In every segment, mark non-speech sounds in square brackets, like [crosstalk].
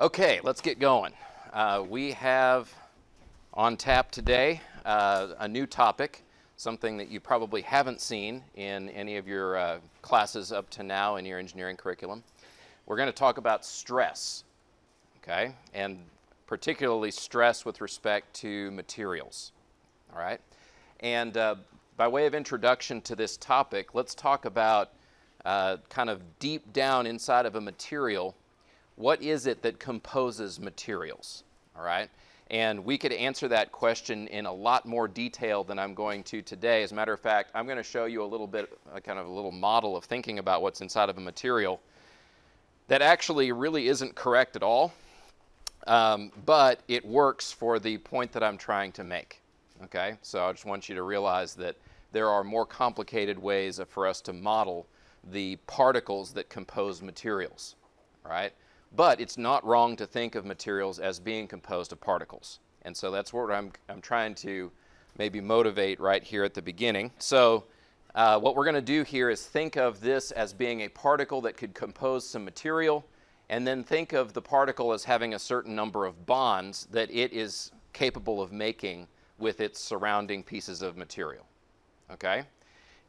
Okay, let's get going. Uh, we have on tap today uh, a new topic, something that you probably haven't seen in any of your uh, classes up to now in your engineering curriculum. We're going to talk about stress, okay, and particularly stress with respect to materials, all right? And uh, by way of introduction to this topic, let's talk about uh, kind of deep down inside of a material what is it that composes materials? All right. And we could answer that question in a lot more detail than I'm going to today. As a matter of fact, I'm going to show you a little bit, a kind of a little model of thinking about what's inside of a material that actually really isn't correct at all, um, but it works for the point that I'm trying to make. Okay, so I just want you to realize that there are more complicated ways for us to model the particles that compose materials. Right? But it's not wrong to think of materials as being composed of particles. And so that's what I'm, I'm trying to maybe motivate right here at the beginning. So uh, what we're going to do here is think of this as being a particle that could compose some material, and then think of the particle as having a certain number of bonds that it is capable of making with its surrounding pieces of material. Okay?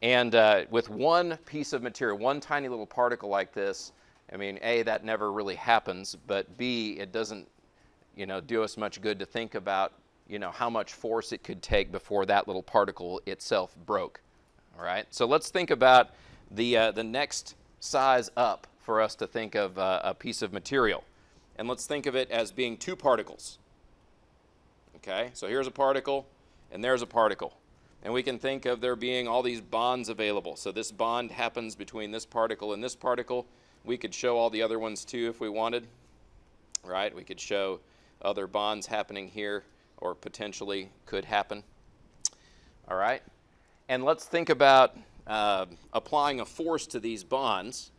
And uh, with one piece of material, one tiny little particle like this, I mean, A, that never really happens, but B, it doesn't, you know, do us much good to think about, you know, how much force it could take before that little particle itself broke. All right, so let's think about the, uh, the next size up for us to think of uh, a piece of material. And let's think of it as being two particles. Okay, so here's a particle, and there's a particle. And we can think of there being all these bonds available. So this bond happens between this particle and this particle. We could show all the other ones too if we wanted, right? We could show other bonds happening here or potentially could happen. All right? And let's think about uh, applying a force to these bonds.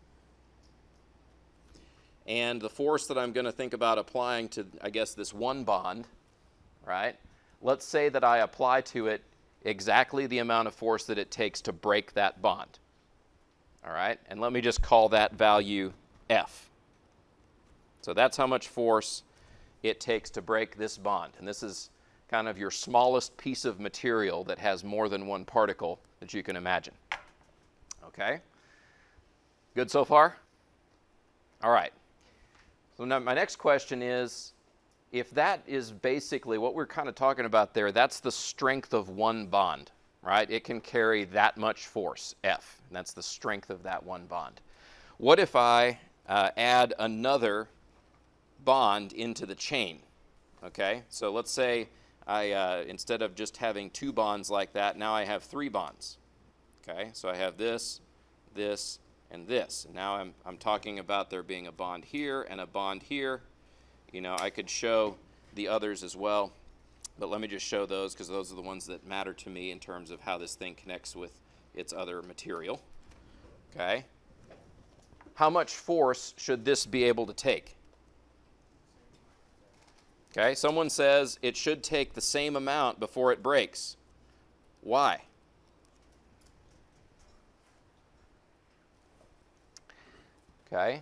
And the force that I'm going to think about applying to, I guess, this one bond, right? Let's say that I apply to it exactly the amount of force that it takes to break that bond. All right, and let me just call that value F. So that's how much force it takes to break this bond. And this is kind of your smallest piece of material that has more than one particle that you can imagine. Okay? Good so far? All right. So now my next question is if that is basically what we're kind of talking about there, that's the strength of one bond right? It can carry that much force, F, and that's the strength of that one bond. What if I uh, add another bond into the chain? Okay, so let's say I, uh, instead of just having two bonds like that, now I have three bonds. Okay, so I have this, this, and this. And now I'm, I'm talking about there being a bond here and a bond here. You know, I could show the others as well. But let me just show those because those are the ones that matter to me in terms of how this thing connects with its other material. Okay. How much force should this be able to take? Okay, someone says it should take the same amount before it breaks. Why? Okay.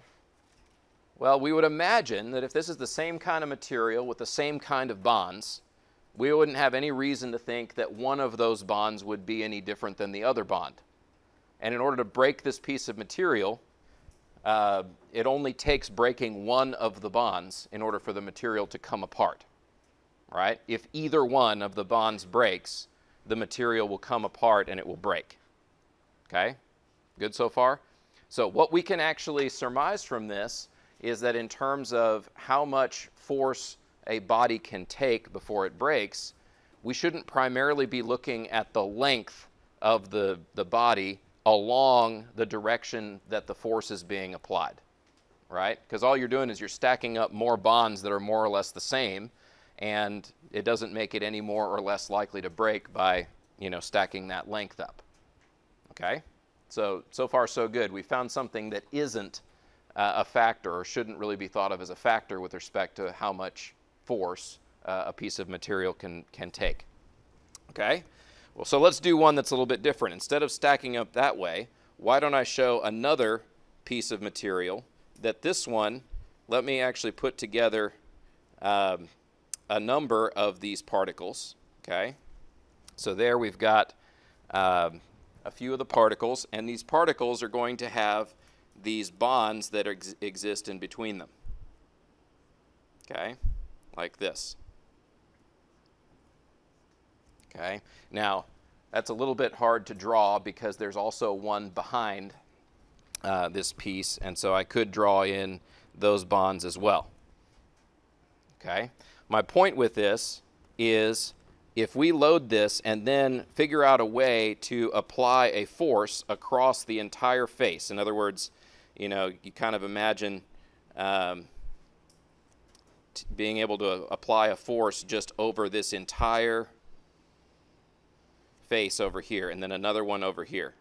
Well, we would imagine that if this is the same kind of material with the same kind of bonds, we wouldn't have any reason to think that one of those bonds would be any different than the other bond. And in order to break this piece of material, uh, it only takes breaking one of the bonds in order for the material to come apart. Right? If either one of the bonds breaks, the material will come apart and it will break. Okay? Good so far? So, what we can actually surmise from this is that in terms of how much force a body can take before it breaks, we shouldn't primarily be looking at the length of the, the body along the direction that the force is being applied, right? Because all you're doing is you're stacking up more bonds that are more or less the same, and it doesn't make it any more or less likely to break by, you know, stacking that length up. Okay? So, so far so good. We found something that isn't uh, a factor or shouldn't really be thought of as a factor with respect to how much force uh, a piece of material can, can take. Okay? Well, so let's do one that's a little bit different. Instead of stacking up that way, why don't I show another piece of material that this one let me actually put together um, a number of these particles, okay? So there we've got um, a few of the particles, and these particles are going to have these bonds that ex exist in between them, okay? Like this. Okay, now that's a little bit hard to draw because there's also one behind uh, this piece, and so I could draw in those bonds as well. Okay, my point with this is if we load this and then figure out a way to apply a force across the entire face, in other words, you know, you kind of imagine um, being able to uh, apply a force just over this entire face over here and then another one over here.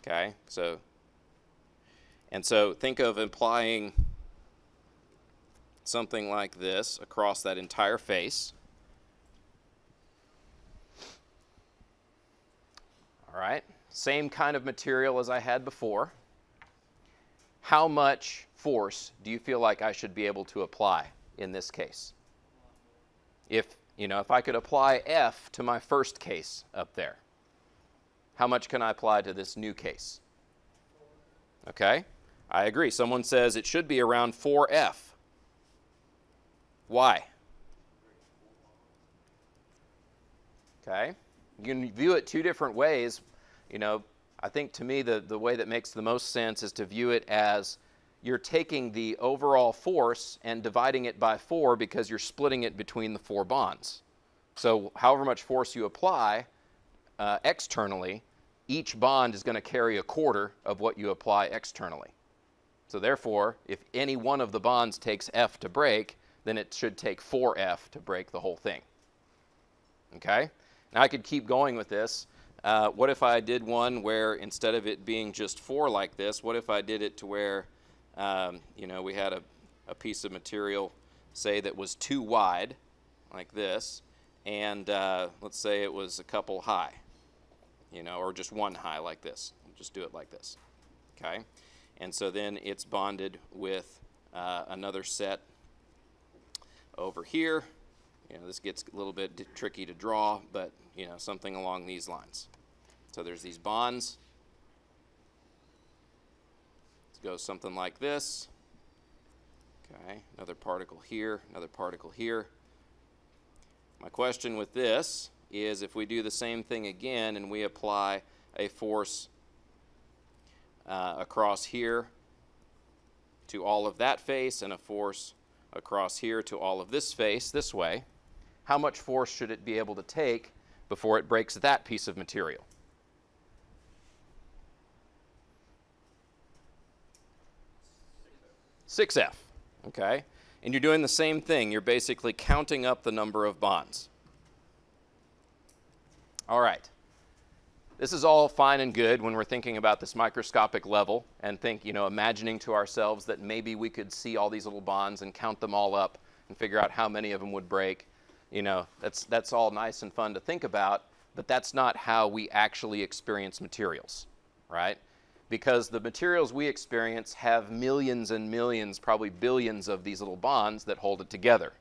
Okay, so, and so think of applying something like this across that entire face. All right, same kind of material as I had before. How much force do you feel like I should be able to apply in this case? If you know, if I could apply F to my first case up there, how much can I apply to this new case? Okay, I agree. Someone says it should be around 4F. Why? Okay, you can view it two different ways. You know, I think to me the, the way that makes the most sense is to view it as you're taking the overall force and dividing it by 4 because you're splitting it between the four bonds. So however much force you apply uh, externally, each bond is going to carry a quarter of what you apply externally. So therefore, if any one of the bonds takes F to break, then it should take 4F to break the whole thing. Okay? Now I could keep going with this. Uh, what if I did one where instead of it being just 4 like this, what if I did it to where um, you know, we had a, a piece of material, say, that was too wide, like this, and uh, let's say it was a couple high, you know, or just one high like this. just do it like this, okay? And so then it's bonded with uh, another set over here. You know, this gets a little bit tricky to draw, but, you know, something along these lines. So there's these bonds goes something like this. Okay, another particle here, another particle here. My question with this is if we do the same thing again and we apply a force uh, across here to all of that face and a force across here to all of this face this way, how much force should it be able to take before it breaks that piece of material? 6F, okay? And you're doing the same thing. You're basically counting up the number of bonds. All right. This is all fine and good when we're thinking about this microscopic level and think, you know, imagining to ourselves that maybe we could see all these little bonds and count them all up and figure out how many of them would break. You know, that's, that's all nice and fun to think about, but that's not how we actually experience materials, right? Because the materials we experience have millions and millions, probably billions of these little bonds that hold it together.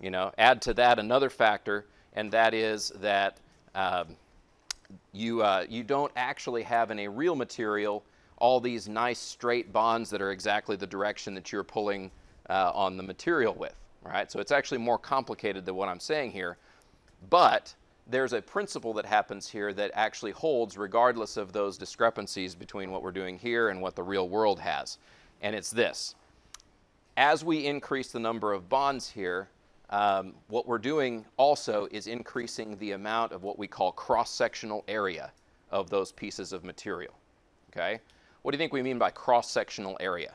You know, add to that another factor, and that is that um, you, uh, you don't actually have in a real material all these nice straight bonds that are exactly the direction that you're pulling uh, on the material with, right? So it's actually more complicated than what I'm saying here. But there's a principle that happens here that actually holds regardless of those discrepancies between what we're doing here and what the real world has. And it's this. As we increase the number of bonds here, um, what we're doing also is increasing the amount of what we call cross-sectional area of those pieces of material. Okay? What do you think we mean by cross-sectional area?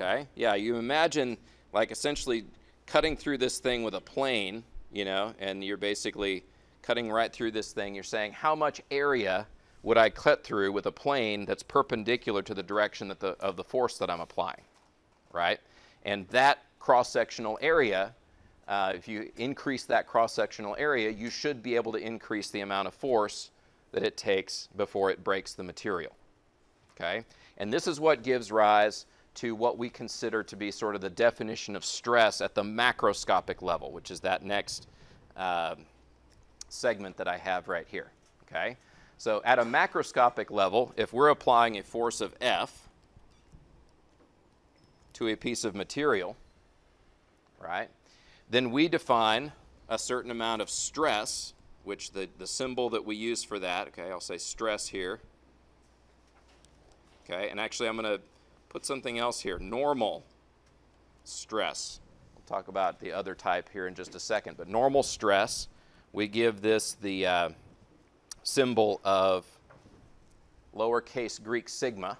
Okay, yeah, you imagine like essentially cutting through this thing with a plane, you know, and you're basically cutting right through this thing. You're saying, how much area would I cut through with a plane that's perpendicular to the direction that the, of the force that I'm applying, right? And that cross-sectional area, uh, if you increase that cross-sectional area, you should be able to increase the amount of force that it takes before it breaks the material, Okay? And this is what gives rise to what we consider to be sort of the definition of stress at the macroscopic level, which is that next uh, segment that I have right here. Okay? So at a macroscopic level, if we're applying a force of F to a piece of material, right, then we define a certain amount of stress, which the, the symbol that we use for that, okay, I'll say stress here. Okay, and actually I'm going to put something else here, normal stress. We'll talk about the other type here in just a second, but normal stress, we give this the uh, symbol of lowercase Greek sigma.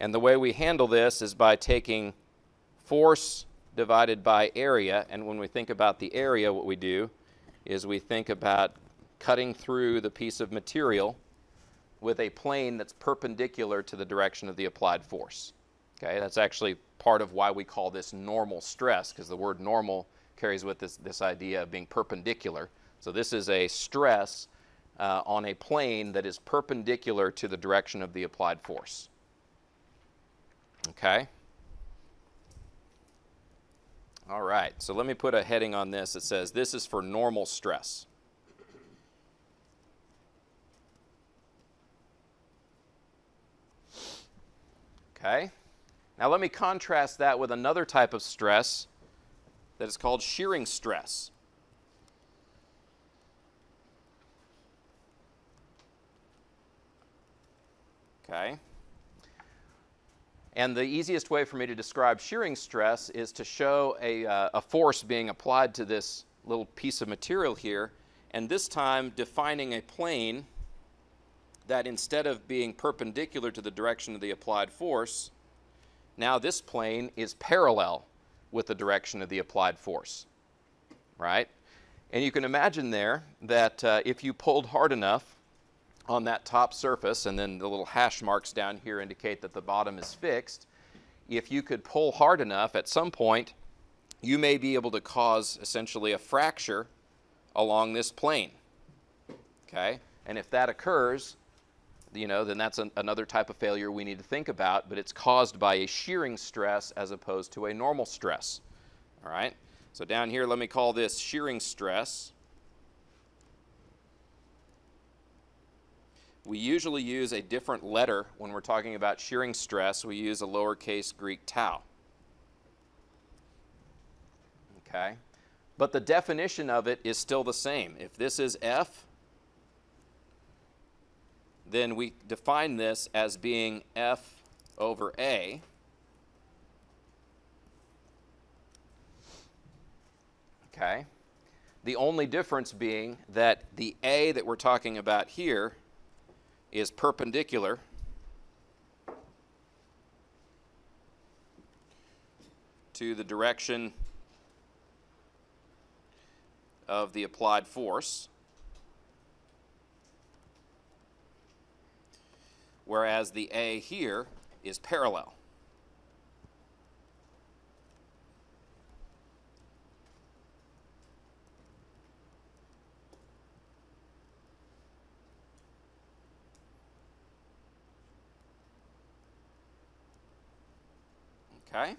And the way we handle this is by taking force divided by area. And when we think about the area, what we do is we think about cutting through the piece of material with a plane that's perpendicular to the direction of the applied force. Okay, that's actually part of why we call this normal stress, because the word normal carries with this, this idea of being perpendicular. So this is a stress uh, on a plane that is perpendicular to the direction of the applied force. Okay? All right, so let me put a heading on this that says this is for normal stress. Okay? Now let me contrast that with another type of stress that is called shearing stress. Okay? And the easiest way for me to describe shearing stress is to show a, uh, a force being applied to this little piece of material here, and this time defining a plane that instead of being perpendicular to the direction of the applied force, now this plane is parallel with the direction of the applied force, right? And you can imagine there that uh, if you pulled hard enough on that top surface, and then the little hash marks down here indicate that the bottom is fixed, if you could pull hard enough at some point, you may be able to cause essentially a fracture along this plane. Okay? And if that occurs, you know, then that's an, another type of failure we need to think about, but it's caused by a shearing stress as opposed to a normal stress. All right? So down here, let me call this shearing stress. We usually use a different letter when we're talking about shearing stress. We use a lowercase Greek tau. Okay? But the definition of it is still the same. If this is F, then we define this as being F over A. Okay. The only difference being that the A that we're talking about here is perpendicular to the direction of the applied force. Whereas the A here is parallel. Okay?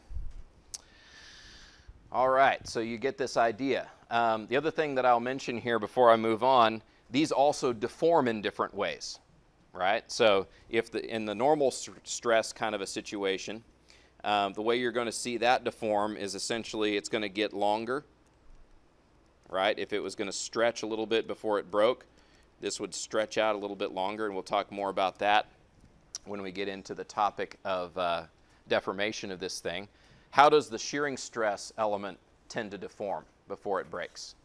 All right, so you get this idea. Um, the other thing that I'll mention here before I move on, these also deform in different ways right? So if the, in the normal stress kind of a situation, um, the way you're going to see that deform is essentially it's going to get longer, right? If it was going to stretch a little bit before it broke, this would stretch out a little bit longer, and we'll talk more about that when we get into the topic of uh, deformation of this thing. How does the shearing stress element tend to deform before it breaks?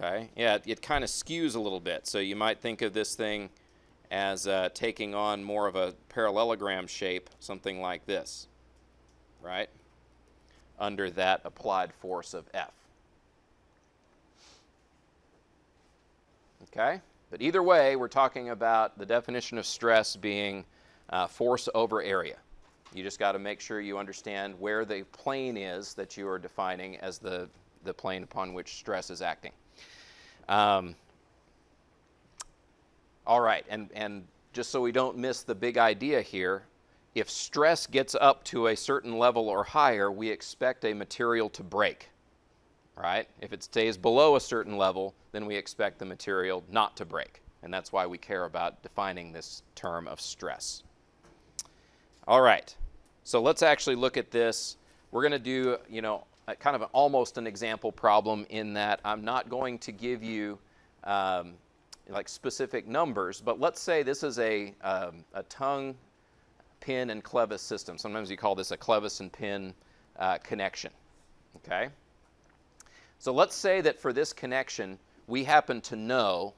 Okay, yeah, it, it kind of skews a little bit. So you might think of this thing as uh, taking on more of a parallelogram shape, something like this, right? Under that applied force of F. Okay, but either way, we're talking about the definition of stress being uh, force over area. You just got to make sure you understand where the plane is that you are defining as the, the plane upon which stress is acting. Um, all right, and, and just so we don't miss the big idea here, if stress gets up to a certain level or higher, we expect a material to break, right? If it stays below a certain level, then we expect the material not to break. And that's why we care about defining this term of stress. All right, so let's actually look at this. We're going to do, you know, kind of almost an example problem in that I'm not going to give you um, like specific numbers, but let's say this is a, um, a tongue, pin, and clevis system. Sometimes you call this a clevis and pin uh, connection, okay? So let's say that for this connection, we happen to know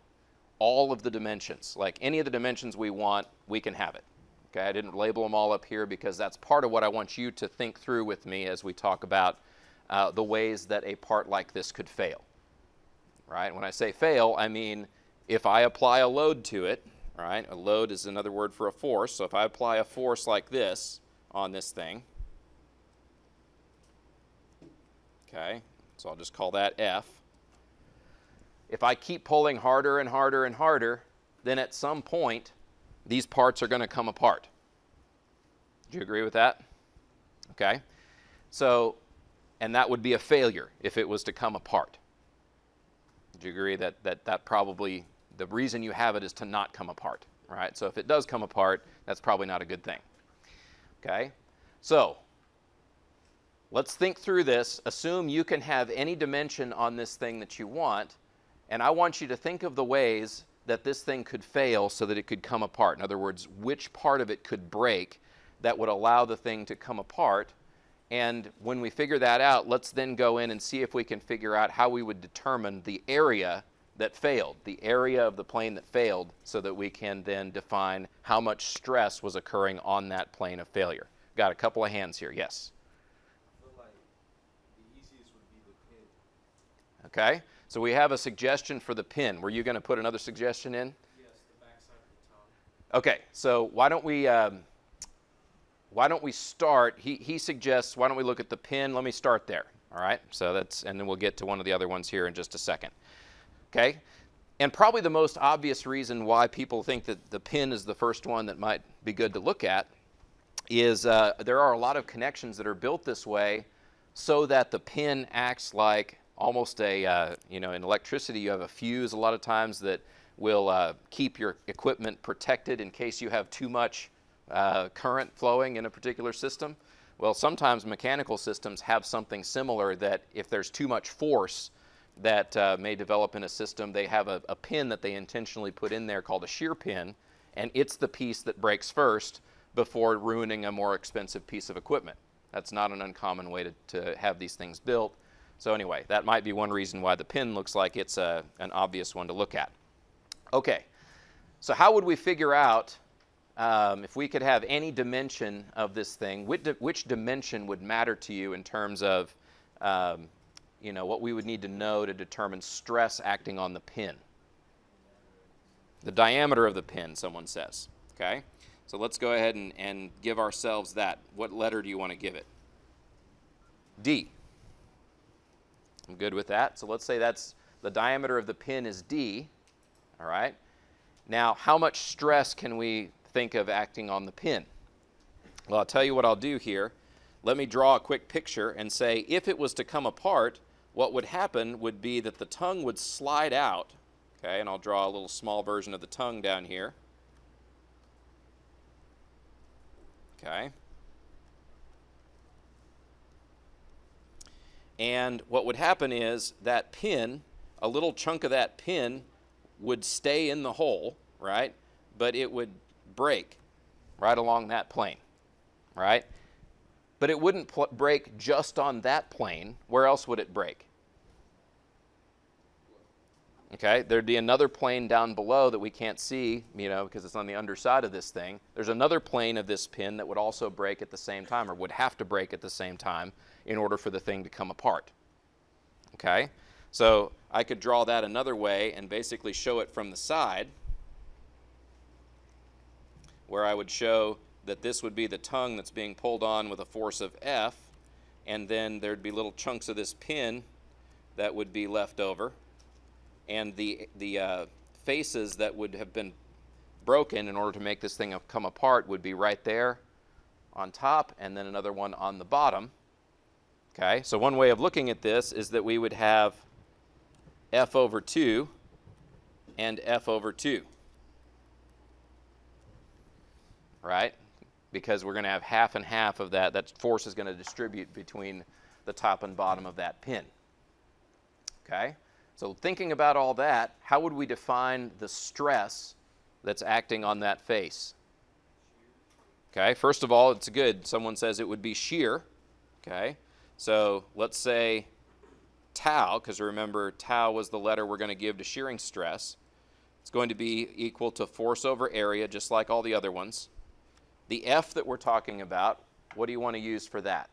all of the dimensions. Like any of the dimensions we want, we can have it. Okay, I didn't label them all up here because that's part of what I want you to think through with me as we talk about uh, the ways that a part like this could fail. Right? When I say fail, I mean if I apply a load to it, right? A load is another word for a force. So if I apply a force like this on this thing, okay, so I'll just call that F. If I keep pulling harder and harder and harder, then at some point, these parts are going to come apart. Do you agree with that? Okay. So, and that would be a failure if it was to come apart. Do you agree that that, that probably the reason you have it is to not come apart, right? So if it does come apart, that's probably not a good thing. Okay? So, let's think through this. Assume you can have any dimension on this thing that you want, and I want you to think of the ways that this thing could fail so that it could come apart. In other words, which part of it could break that would allow the thing to come apart. And when we figure that out, let's then go in and see if we can figure out how we would determine the area that failed, the area of the plane that failed, so that we can then define how much stress was occurring on that plane of failure. Got a couple of hands here. Yes? The pin. Okay, so we have a suggestion for the pin. Were you going to put another suggestion in? Yes, the backside of the tongue. Okay, so why don't we um, why don't we start? He, he suggests why don't we look at the pin? Let me start there. All right, so that's and then we'll get to one of the other ones here in just a second. Okay? And probably the most obvious reason why people think that the pin is the first one that might be good to look at is uh, there are a lot of connections that are built this way so that the pin acts like almost a, uh, you know, in electricity you have a fuse a lot of times that will uh, keep your equipment protected in case you have too much uh, current flowing in a particular system. Well, sometimes mechanical systems have something similar that if there's too much force, that uh, may develop in a system, they have a, a, pin that they intentionally put in there called a shear pin, and it's the piece that breaks first before ruining a more expensive piece of equipment. That's not an uncommon way to, to have these things built. So anyway, that might be one reason why the pin looks like it's a, an obvious one to look at. Okay, so how would we figure out um, if we could have any dimension of this thing, which, which dimension would matter to you in terms of um, you know, what we would need to know to determine stress acting on the pin. The diameter of the pin, someone says. Okay? So let's go ahead and, and give ourselves that. What letter do you want to give it? D. I'm good with that. So let's say that's the diameter of the pin is D. All right? Now, how much stress can we think of acting on the pin? Well, I'll tell you what I'll do here. Let me draw a quick picture and say if it was to come apart, what would happen would be that the tongue would slide out. Okay, and I'll draw a little small version of the tongue down here. Okay. And what would happen is that pin, a little chunk of that pin would stay in the hole, right? But it would break right along that plane, right? But it wouldn't break just on that plane. Where else would it break? Okay, there'd be another plane down below that we can't see, you know, because it's on the underside of this thing. There's another plane of this pin that would also break at the same time or would have to break at the same time in order for the thing to come apart. Okay, so I could draw that another way and basically show it from the side where I would show that this would be the tongue that's being pulled on with a force of F, and then there'd be little chunks of this pin that would be left over, and the, the uh, faces that would have been broken in order to make this thing come apart would be right there on top and then another one on the bottom. Okay, so one way of looking at this is that we would have f over 2 and f over 2. Right? Because we're going to have half and half of that. That force is going to distribute between the top and bottom of that pin. Okay? So thinking about all that, how would we define the stress that's acting on that face? Okay, first of all, it's good. Someone says it would be shear. Okay, so let's say tau, because remember tau was the letter we're going to give to shearing stress. It's going to be equal to force over area, just like all the other ones. The F that we're talking about, what do you want to use for that?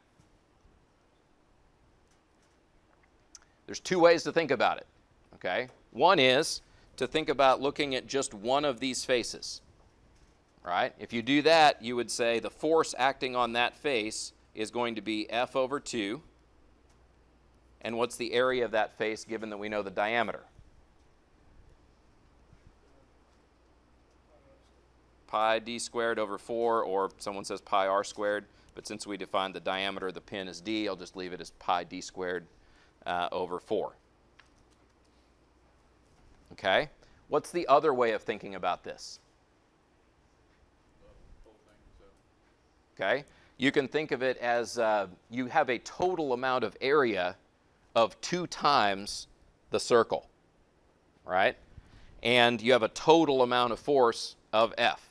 There's two ways to think about it. Okay, one is to think about looking at just one of these faces right? If you do that, you would say the force acting on that face is going to be F over 2. And what's the area of that face given that we know the diameter? Pi d squared over 4, or someone says pi r squared. But since we defined the diameter of the pin as d, I'll just leave it as pi d squared uh, over 4. Okay? What's the other way of thinking about this? Okay? You can think of it as uh, you have a total amount of area of two times the circle, right? And you have a total amount of force of F.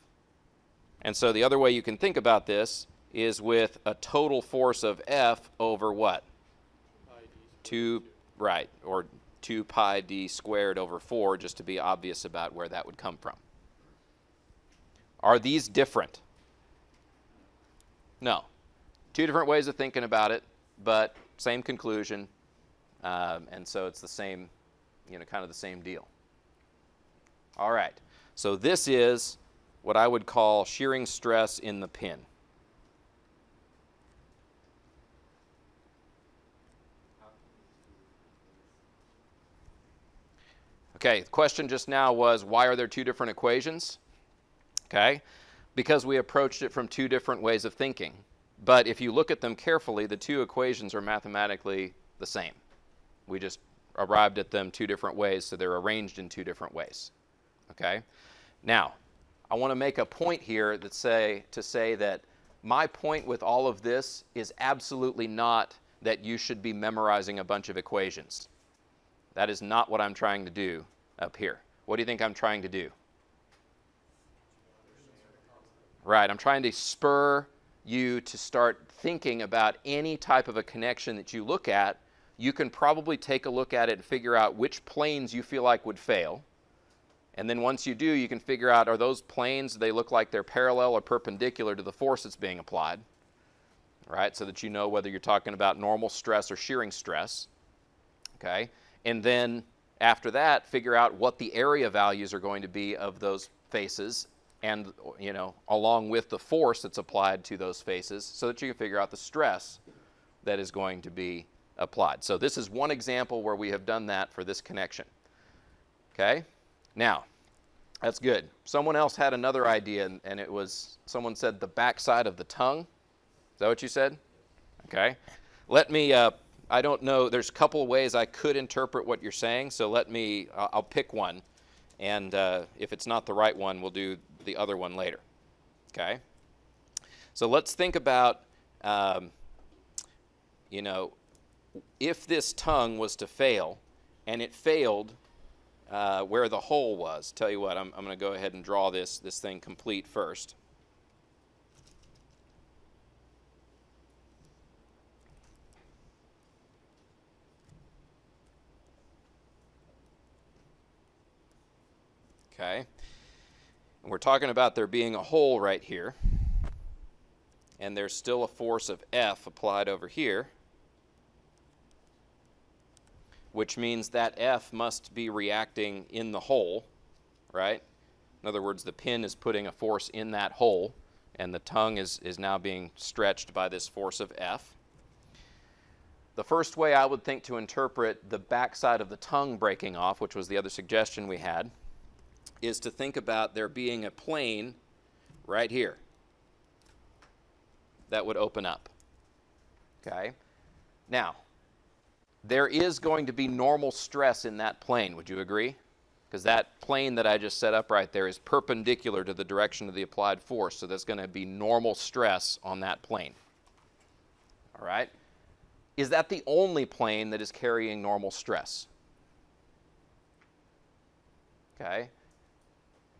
And so the other way you can think about this is with a total force of F over what? 2, right, or 2 pi d squared over 4, just to be obvious about where that would come from. Are these different? No. Two different ways of thinking about it, but same conclusion. Um, and so it's the same, you know, kind of the same deal. All right. So this is what I would call shearing stress in the pin. Okay, the question just now was why are there two different equations? Okay, because we approached it from two different ways of thinking. But if you look at them carefully, the two equations are mathematically the same. We just arrived at them two different ways, so they're arranged in two different ways. Okay? Now, I want to make a point here that say to say that my point with all of this is absolutely not that you should be memorizing a bunch of equations. That is not what I'm trying to do up here. What do you think I'm trying to do? Right, I'm trying to spur you to start thinking about any type of a connection that you look at. You can probably take a look at it and figure out which planes you feel like would fail. And then once you do, you can figure out are those planes, they look like they're parallel or perpendicular to the force that's being applied, right? So that you know whether you're talking about normal stress or shearing stress, okay? And then after that, figure out what the area values are going to be of those faces and you know along with the force that's applied to those faces so that you can figure out the stress that is going to be applied. So this is one example where we have done that for this connection. Okay? Now, that's good. Someone else had another idea and, it was someone said the backside of the tongue. Is that what you said? Okay. Let me uh, I don't know there's a couple ways I could interpret what you're saying, so let me I'll pick one. And uh, if it's not the right one, we'll do the other one later. Okay? So let's think about, um, you know, if this tongue was to fail, and it failed uh, where the hole was. Tell you what, I'm, I'm going to go ahead and draw this, this thing complete first. Okay. And we're talking about there being a hole right here. And there's still a force of F applied over here. Which means that F must be reacting in the hole, right? In other words, the pin is putting a force in that hole, and the tongue is, is now being stretched by this force of F. The first way I would think to interpret the backside of the tongue breaking off, which was the other suggestion we had, is to think about there being a plane right here that would open up. Okay? Now, there is going to be normal stress in that plane. Would you agree? Because that plane that I just set up right there is perpendicular to the direction of the applied force, so there's going to be normal stress on that plane. All right? Is that the only plane that is carrying normal stress? Okay?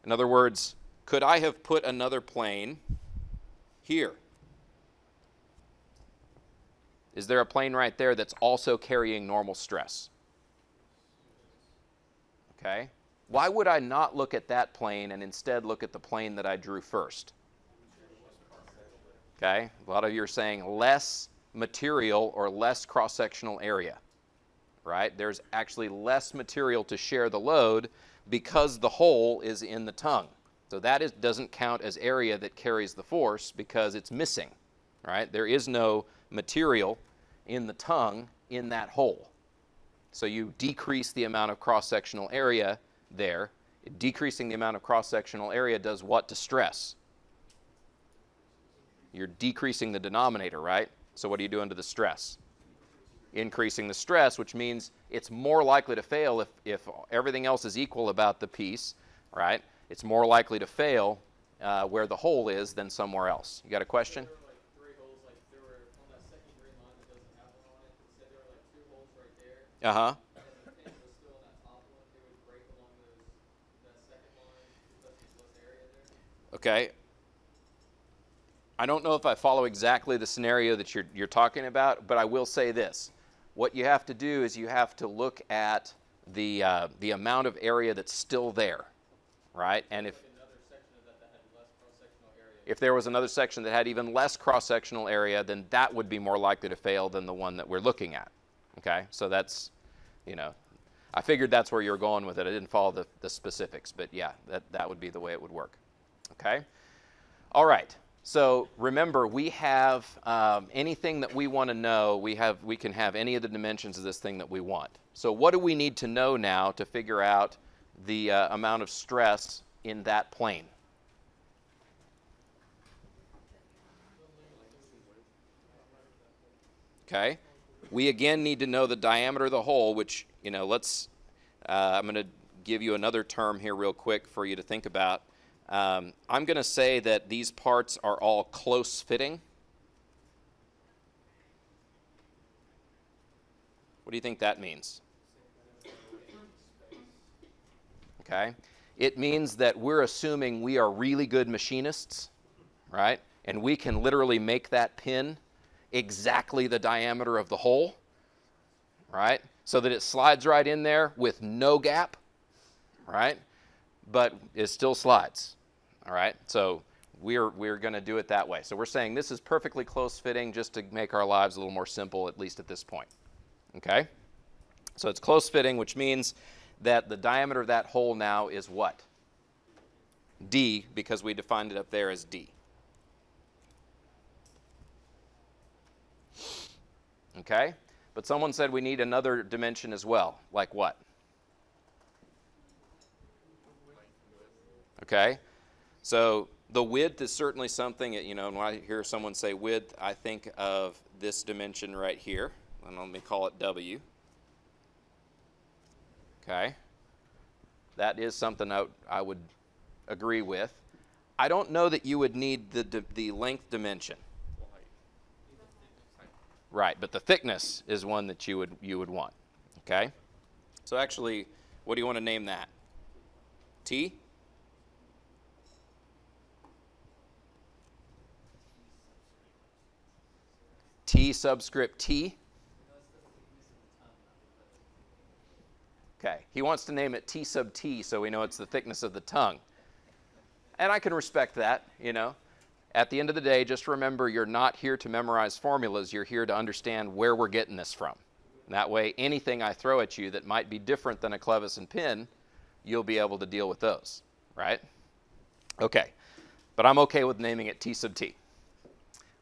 In other words, could I have put another plane here? Is there a plane right there that's also carrying normal stress? Okay. Why would I not look at that plane and instead look at the plane that I drew first? Okay. A lot of you are saying less material or less cross sectional area. Right? There's actually less material to share the load because the hole is in the tongue. So that is, doesn't count as area that carries the force because it's missing. Right? There is no material in the tongue in that hole. So you decrease the amount of cross sectional area there. Decreasing the amount of cross sectional area does what to stress? You're decreasing the denominator, right? So what are you doing to the stress? Increasing the stress, which means it's more likely to fail if, if everything else is equal about the piece, right? It's more likely to fail uh, where the hole is than somewhere else. You got a question? Uh huh. Okay. I don't know if I follow exactly the scenario that you're, you're talking about, but I will say this. What you have to do is you have to look at the, uh, the amount of area that's still there, right? And if, if there was another section that had even less cross-sectional area, then that would be more likely to fail than the one that we're looking at. Okay, so that's, you know, I figured that's where you're going with it. I didn't follow the, the specifics, but yeah, that, that would be the way it would work. Okay, all right. So remember, we have um, anything that we want to know. We have we can have any of the dimensions of this thing that we want. So what do we need to know now to figure out the uh, amount of stress in that plane? Okay we again need to know the diameter of the hole, which, you know, let's, uh, I'm going to give you another term here real quick for you to think about. Um, I'm going to say that these parts are all close fitting. What do you think that means? Okay. It means that we're assuming we are really good machinists, right? And we can literally make that pin exactly the diameter of the hole, right? So that it slides right in there with no gap, right? But it still slides, all right? So we're, we're going to do it that way. So we're saying this is perfectly close fitting just to make our lives a little more simple, at least at this point, okay? So it's close fitting, which means that the diameter of that hole now is what? D, because we defined it up there as D. Okay? But someone said we need another dimension as well. Like what? Okay? So the width is certainly something, that, you know, when I hear someone say width, I think of this dimension right here. And let me call it W. Okay? That is something I, I would agree with. I don't know that you would need the, the length dimension. Right, but the thickness is one that you would you would want. Okay? So actually, what do you want to name that? T? T subscript T? Okay, he wants to name it T sub T so we know it's the thickness of the tongue. And I can respect that, you know. At the end of the day, just remember you're not here to memorize formulas, you're here to understand where we're getting this from. And that way, anything I throw at you that might be different than a clevis and pin, you'll be able to deal with those, right? Okay, but I'm okay with naming it T sub T.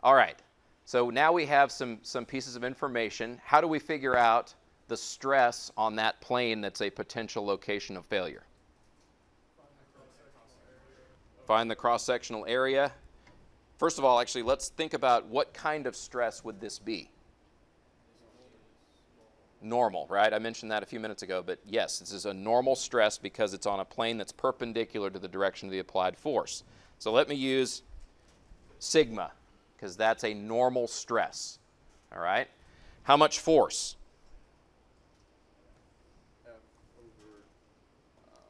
All right, so now we have some, some pieces of information. How do we figure out the stress on that plane that's a potential location of failure? Find the cross-sectional area. First of all, actually, let's think about what kind of stress would this be? Normal, right? I mentioned that a few minutes ago, but yes, this is a normal stress because it's on a plane that's perpendicular to the direction of the applied force. So let me use sigma, because that's a normal stress, all right? How much force? F over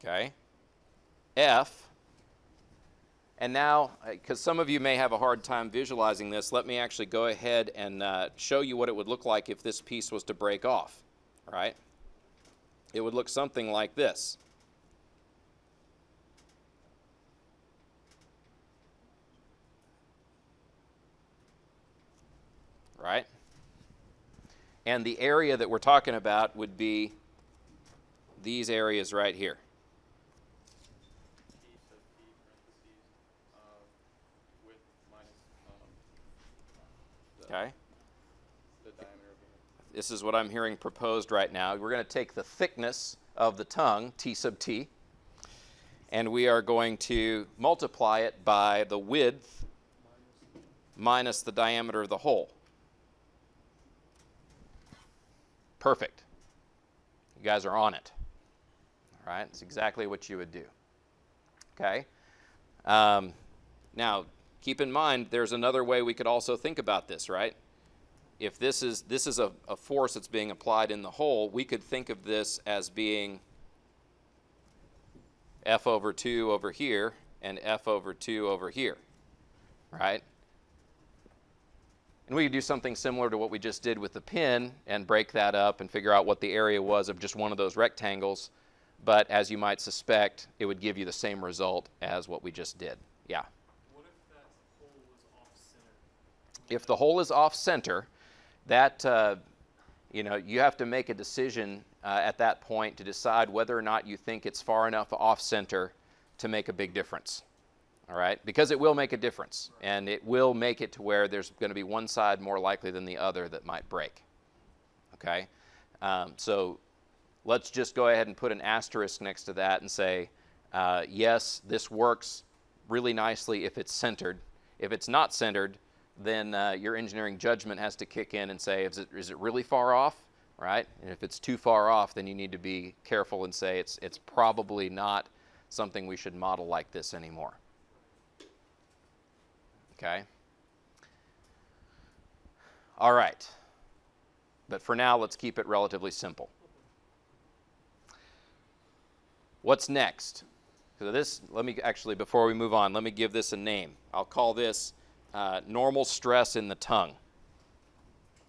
uh, Okay. F. And now, because some of you may have a hard time visualizing this, let me actually go ahead and uh, show you what it would look like if this piece was to break off, right? It would look something like this. Right? And the area that we're talking about would be these areas right here. T sub T parentheses, uh, width minus, um, the, Okay? This is what I'm hearing proposed right now. We're going to take the thickness of the tongue, T sub T, and we are going to multiply it by the width minus the diameter of the hole. Perfect. You guys are on it. All right, it's exactly what you would do. Okay? Um, now, keep in mind, there's another way we could also think about this, right? if this is this is a, a force that's being applied in the hole, we could think of this as being F over 2 over here and F over 2 over here, right? And we could do something similar to what we just did with the pin and break that up and figure out what the area was of just one of those rectangles. But as you might suspect, it would give you the same result as what we just did. Yeah. what if that hole was off center? If the hole is off center, that uh, you know you have to make a decision uh, at that point to decide whether or not you think it's far enough off center to make a big difference. All right, because it will make a difference, and it will make it to where there's going to be one side more likely than the other that might break. Okay, um, so let's just go ahead and put an asterisk next to that and say, uh, yes, this works really nicely if it's centered. If it's not centered, then uh, your engineering judgment has to kick in and say, is it, is it really far off? Right? And if it's too far off, then you need to be careful and say it's, it's probably not something we should model like this anymore. Okay? All right. But for now, let's keep it relatively simple. What's next? So this, let me actually, before we move on, let me give this a name. I'll call this uh, normal stress in the tongue.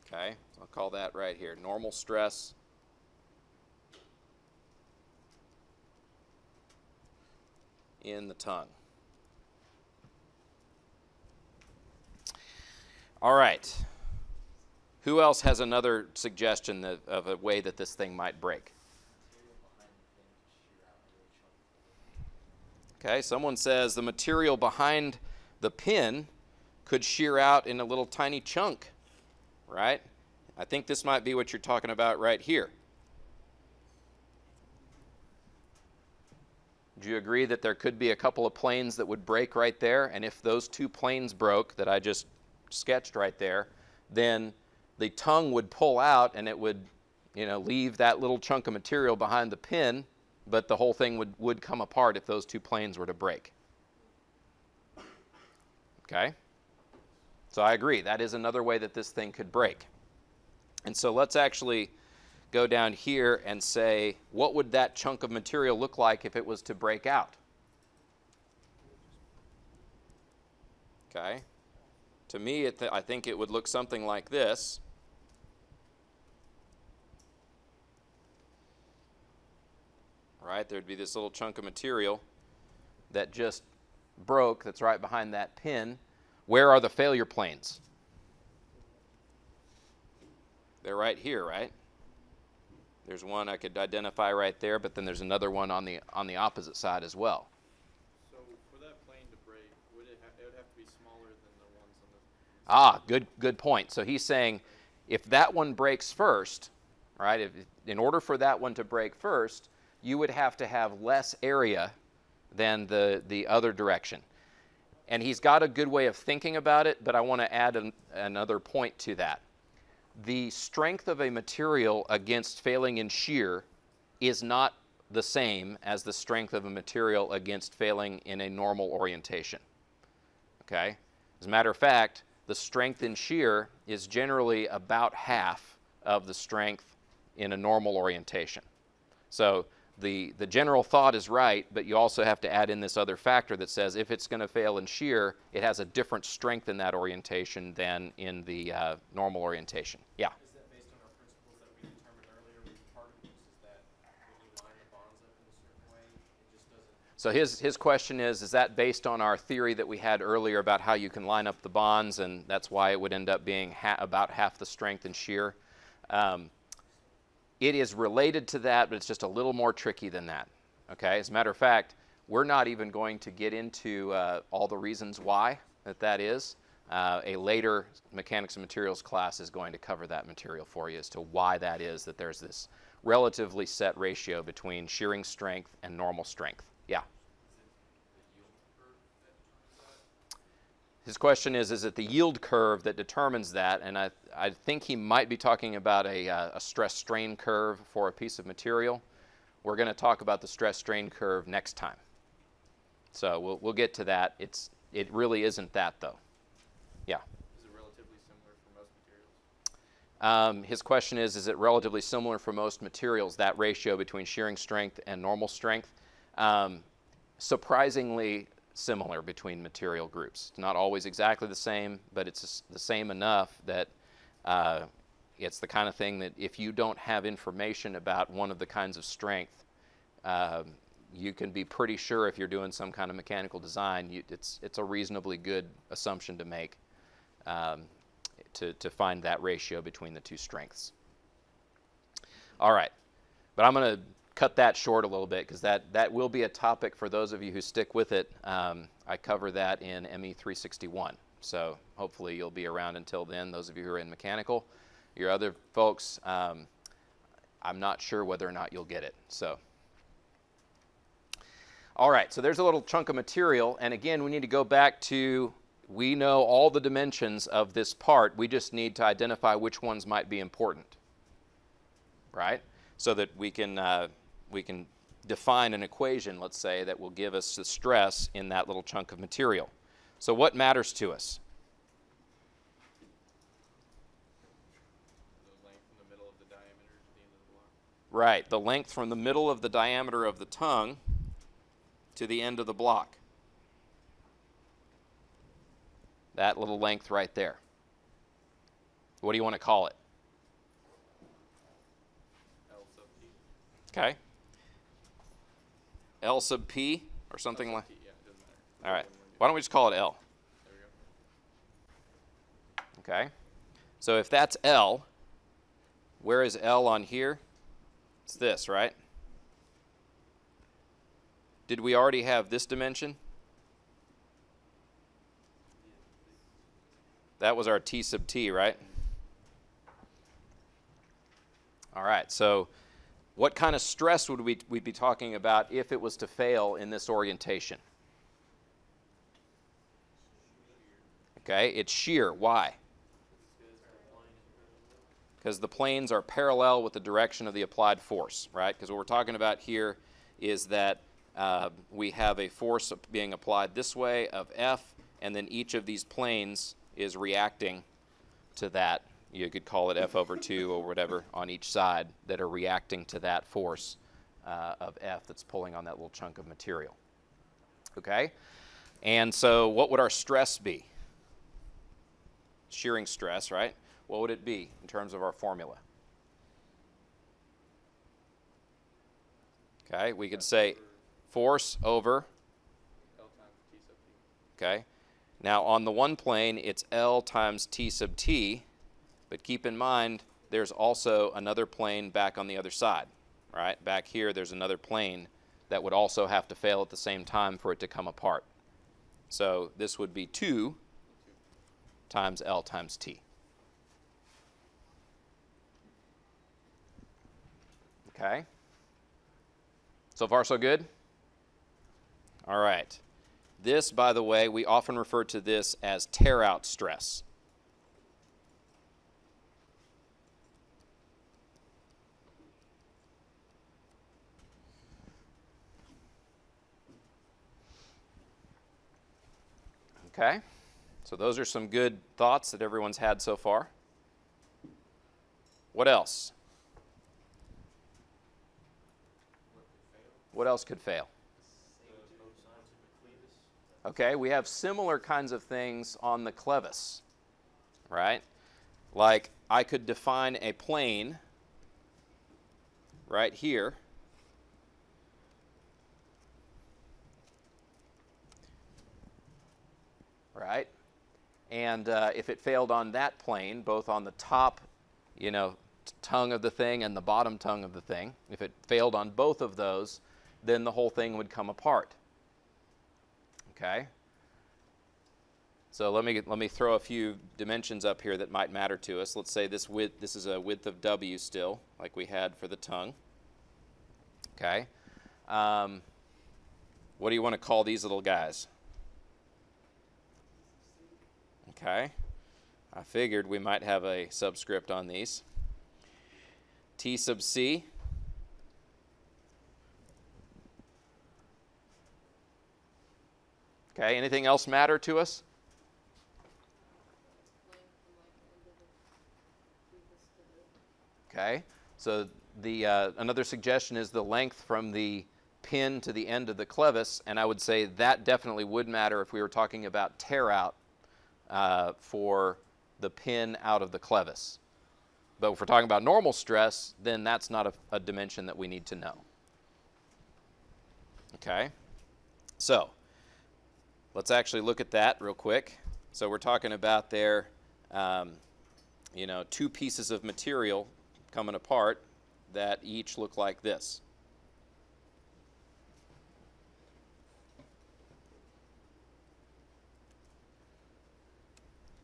Okay, I'll call that right here, normal stress. In the tongue. All right. Who else has another suggestion that, of a way that this thing might break? Okay, someone says the material behind the pin could shear out in a little tiny chunk, right? I think this might be what you're talking about right here. Do you agree that there could be a couple of planes that would break right there? And if those two planes broke that I just sketched right there, then the tongue would pull out and it would, you know, leave that little chunk of material behind the pin, but the whole thing would, would come apart if those two planes were to break. Okay? So I agree. That is another way that this thing could break. And so let's actually go down here and say, what would that chunk of material look like if it was to break out? Okay? To me, th- I think it would look something like this. Right? There'd be this little chunk of material that just broke that's right behind that pin. Where are the failure planes? They're right here, right? There's one I could identify right there, but then there's another one on the on the opposite side as well. So for that plane to break, would it, ha- it would have to be smaller than the ones on the, Ah, good good point. So he's saying if that one breaks first, right? If, in order for that one to break first, you would have to have less area than the the other direction. And he's got a good way of thinking about it, but I want to add an, another point to that. The strength of a material against failing in shear is not the same as the strength of a material against failing in a normal orientation. Okay? As a matter of fact, the strength in shear is generally about half of the strength in a normal orientation. So the, the general thought is right, but you also have to add in this other factor that says if it's going to fail in shear, it has a different strength in that orientation than in the uh, normal orientation. Yeah? Is that based on our principles that we determined earlier with particles? Is that when you line the bonds up in a certain way, it just doesn't? So his, his question is, is that based on our theory that we had earlier about how you can line up the bonds, and that's why it would end up being ha- about half the strength in shear? Um, it is related to that, but it's just a little more tricky than that. Okay? As a matter of fact, we're not even going to get into uh, all the reasons why that that is. Uh, a later mechanics and materials class is going to cover that material for you as to why that is that there's this relatively set ratio between shearing strength and normal strength. Yeah. His question is, is it the yield curve that determines that? And I, I think he might be talking about a, uh, a stress strain curve for a piece of material. We're going to talk about the stress strain curve next time. So we'll, we'll get to that. It's, it really isn't that, though. Yeah. Is it relatively similar for most materials? Um, his question is, is it relatively similar for most materials, that ratio between shearing strength and normal strength? Um, surprisingly similar between material groups. It's not always exactly the same, but it's the same enough that uh, it's the kind of thing that if you don't have information about one of the kinds of strength, um, you can be pretty sure if you're doing some kind of mechanical design, you, it's, it's a reasonably good assumption to make um, to, to find that ratio between the two strengths. All right, but I'm going to cut that short a little bit because that, that will be a topic for those of you who stick with it. Um, I cover that in ME 361. So hopefully you'll be around until then, those of you who are in mechanical. Your other folks, um, I'm not sure whether or not you'll get it. So. All right, so there's a little chunk of material, and again, we need to go back to we know all the dimensions of this part. We just need to identify which ones might be important, right? So that we can uh, we can define an equation, let's say, that will give us the stress in that little chunk of material. So what matters to us? Right, the length from the middle of the diameter of the tongue to the end of the block. That little length right there. What do you want to call it? Okay. L sub P or something like. Yeah, it doesn't matter. All right. Whichever one we Why don't we just call it L? do. There we go. Okay. So if that's L, where is L on here? It's this, right? Did we already have this dimension? That was our T sub T, right? All right, so what kind of stress would we we be talking about if it was to fail in this orientation? Okay, it's shear. Why? Because the planes are parallel with the direction of the applied force, right? Because what we're talking about here is that uh, we have a force being applied this way of F, and then each of these planes is reacting to that. You could call it F over 2 or whatever on each side that are reacting to that force uh, of F that's pulling on that little chunk of material. Okay? And so, what would our stress be? Shearing stress, right? What would it be in terms of our formula? Okay, we could say force over, L times T sub T. okay? Now on the one plane, it's L times T sub T, but keep in mind there's also another plane back on the other side, right? Back here, there's another plane that would also have to fail at the same time for it to come apart. So this would be 2 times L times T. Okay? So far, so good? All right. This, by the way, we often refer to this as tear out stress. Okay, so those are some good thoughts that everyone's had so far. What else? What else could fail? Okay, we have similar kinds of things on the clevis, right? Like I could define a plane right here. Right? And uh, if it failed on that plane, both on the top, you know, tongue of the thing and the bottom tongue of the thing, if it failed on both of those, then the whole thing would come apart. Okay? So let me, let me throw a few dimensions up here that might matter to us. Let's say this width, this is a width of W still, like we had for the tongue. Okay? Um, what do you want to call these little guys? Okay? I figured we might have a subscript on these. T sub C. Okay, anything else matter to us? Okay, so the uh, another suggestion is the length from the pin to the end of the clevis, and I would say that definitely would matter if we were talking about tear out uh, for the pin out of the clevis. But if we're talking about normal stress, then that's not a, a dimension that we need to know. Okay, so let's actually look at that real quick. So we're talking about there, um, you know, two pieces of material coming apart that each look like this.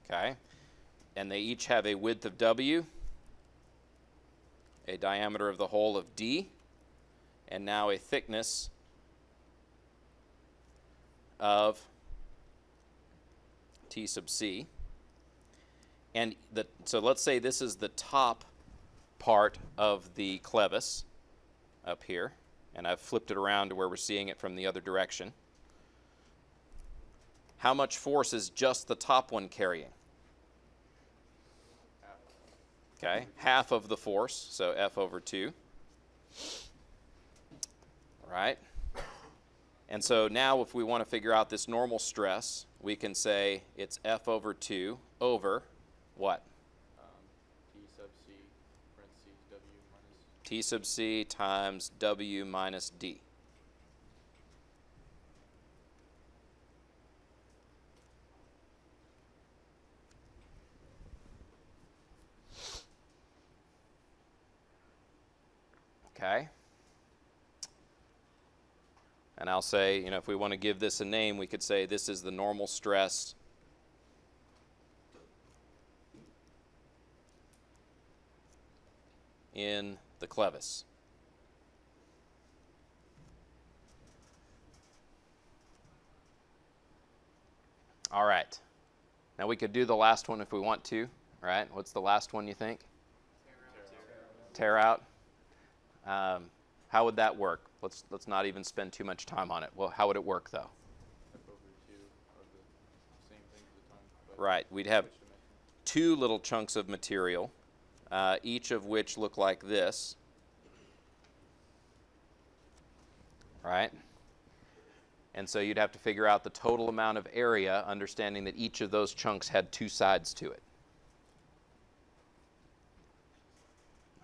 Okay, and they each have a width of W, a diameter of the hole of D, and now a thickness of T sub C. And the, so let's say this is the top part of the clevis up here, and I've flipped it around to where we're seeing it from the other direction. How much force is just the top one carrying? Okay, half of the force, so F over 2. Right? And so now if we want to figure out this normal stress, we can say it's F over 2 over what? T sub c times W minus D. Okay. And I'll say, you know, if we want to give this a name, we could say this is the normal stress in the clevis. All right. Now we could do the last one if we want to, right? What's the last one you think? Tear out. Tear out. Um, how would that work? Let's let's not even spend too much time on it. Well, how would it work though? Right. We'd have two little chunks of material uh, each of which look like this. Right? And so you'd have to figure out the total amount of area, understanding that each of those chunks had two sides to it.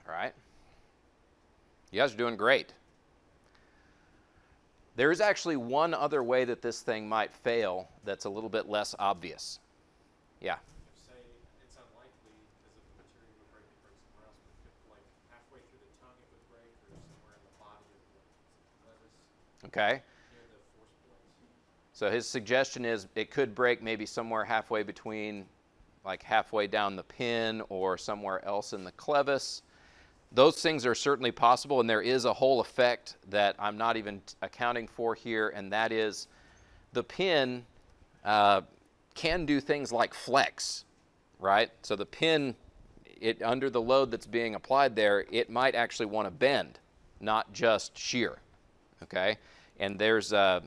All right? You guys are doing great. There is actually one other way that this thing might fail that's a little bit less obvious. Yeah. Okay? So his suggestion is it could break maybe somewhere halfway between, like halfway down the pin or somewhere else in the clevis. Those things are certainly possible, and there is a whole effect that I'm not even accounting for here, and that is the pin uh, can do things like flex, right? So the pin, it under the load that's being applied there, it might actually want to bend, not just shear. Okay, and there's uh,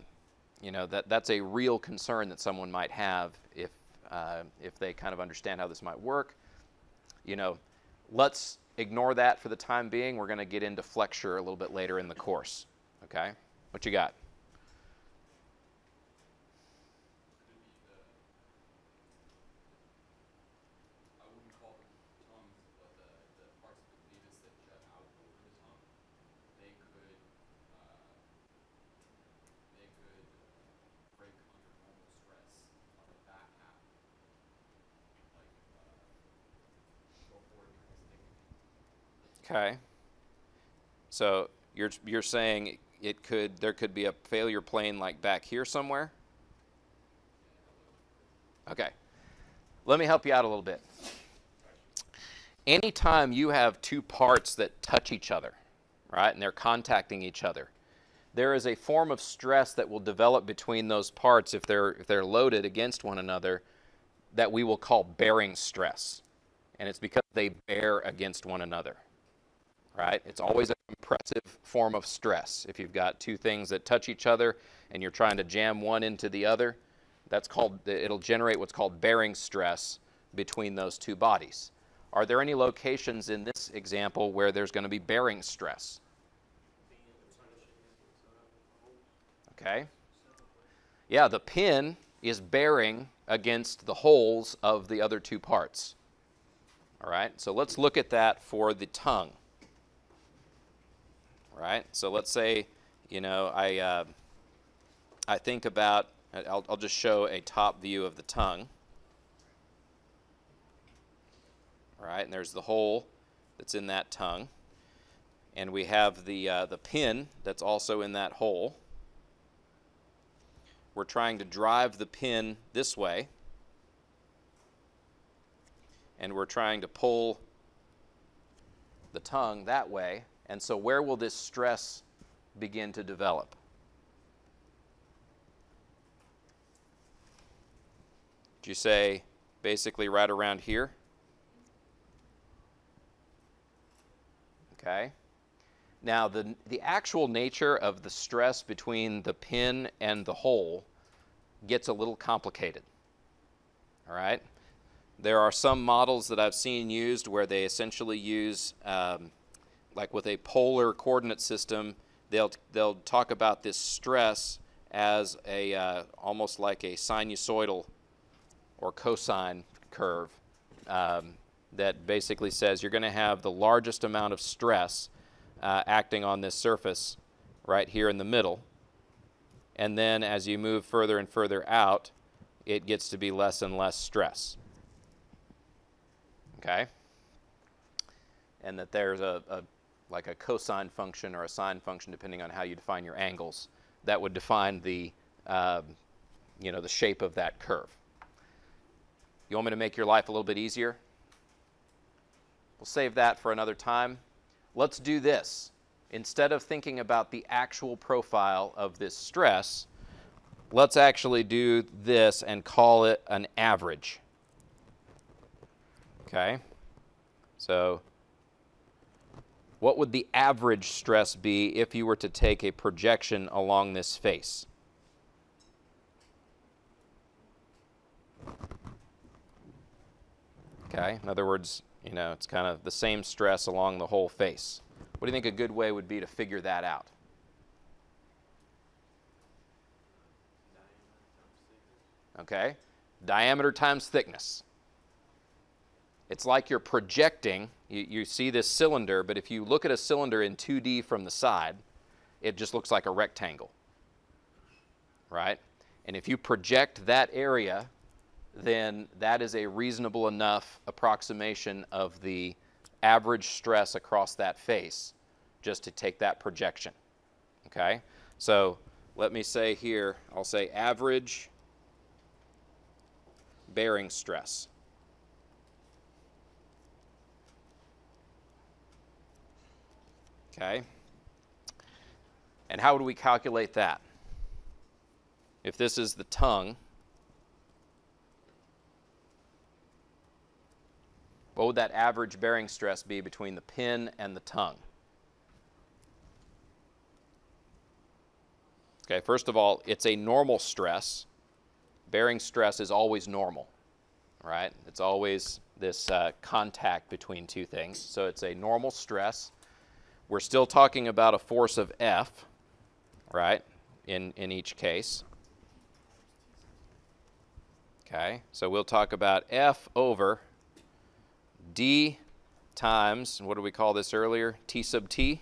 you know that that's a real concern that someone might have if uh, if they kind of understand how this might work. You know, let's ignore that for the time being. We're going to get into flexure a little bit later in the course. Okay, what you got? I wouldn't call them tongues, but the, the parts of the clevis that jut out over the tongue, they could, uh, they could uh, break under normal stress on the back half. Like, uh, go forward transdiction. Okay. So you're you're saying it could there could be a failure plane like back here somewhere? Okay. Let me help you out a little bit. Anytime you have two parts that touch each other, right, and they're contacting each other, there is a form of stress that will develop between those parts if they're if they're loaded against one another that we will call bearing stress. And it's because they bear against one another right? It's always a compressive form of stress. If you've got two things that touch each other and you're trying to jam one into the other, that's called, it'll generate what's called bearing stress between those two bodies. Are there any locations in this example where there's going to be bearing stress? Okay. Yeah, the pin is bearing against the holes of the other two parts. All right, so let's look at that for the tongue right? So let's say, you know, I, uh, I think about, I'll, I'll just show a top view of the tongue. Right, and there's the hole that's in that tongue. And we have the, uh, the pin that's also in that hole. We're trying to drive the pin this way. And we're trying to pull the tongue that way. And so, where will this stress begin to develop? Do you say basically right around here? Okay. Now, the, the actual nature of the stress between the pin and the hole gets a little complicated. All right? There are some models that I've seen used where they essentially use um, like with a polar coordinate system, they'll they'll talk about this stress as a uh, almost like a sinusoidal or cosine curve um, that basically says you're going to have the largest amount of stress uh, acting on this surface right here in the middle. And then as you move further and further out, it gets to be less and less stress. Okay? And that there's a, a like a cosine function or a sine function, depending on how you define your angles, that would define the, uh, you know, the shape of that curve. You want me to make your life a little bit easier? We'll save that for another time. Let's do this. Instead of thinking about the actual profile of this stress, let's actually do this and call it an average. Okay? So what would the average stress be if you were to take a projection along this face? Okay, in other words, you know, it's kind of the same stress along the whole face. What do you think a good way would be to figure that out? Okay, diameter times thickness. It's like you're projecting. You, you see this cylinder, but if you look at a cylinder in 2D from the side, it just looks like a rectangle, right? And if you project that area, then that is a reasonable enough approximation of the average stress across that face just to take that projection. Okay? So let me say here, I'll say average bearing stress. Okay? And how would we calculate that? if this is the tongue, what would that average bearing stress be between the pin and the tongue? Okay, first of all, it's a normal stress. Bearing stress is always normal, right? It's always this uh, contact between two things. So it's a normal stress. We're still talking about a force of F, right, in, in each case. Okay, so we'll talk about F over D times, what do we call this earlier? T sub T.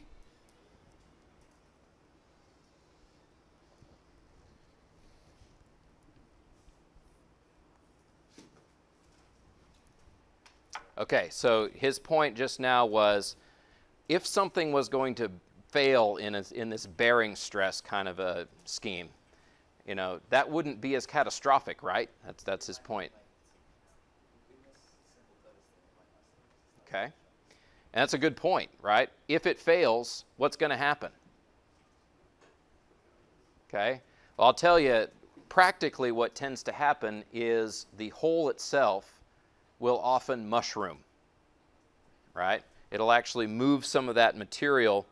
Okay, so his point just now was if something was going to fail in, a, in this bearing stress kind of a scheme, you know, that wouldn't be as catastrophic, right? That's, that's his point. Okay? And that's a good point, right? If it fails, what's going to happen? Okay? Well, I'll tell you, practically what tends to happen is the hole itself will often mushroom, right? It'll actually move some of that material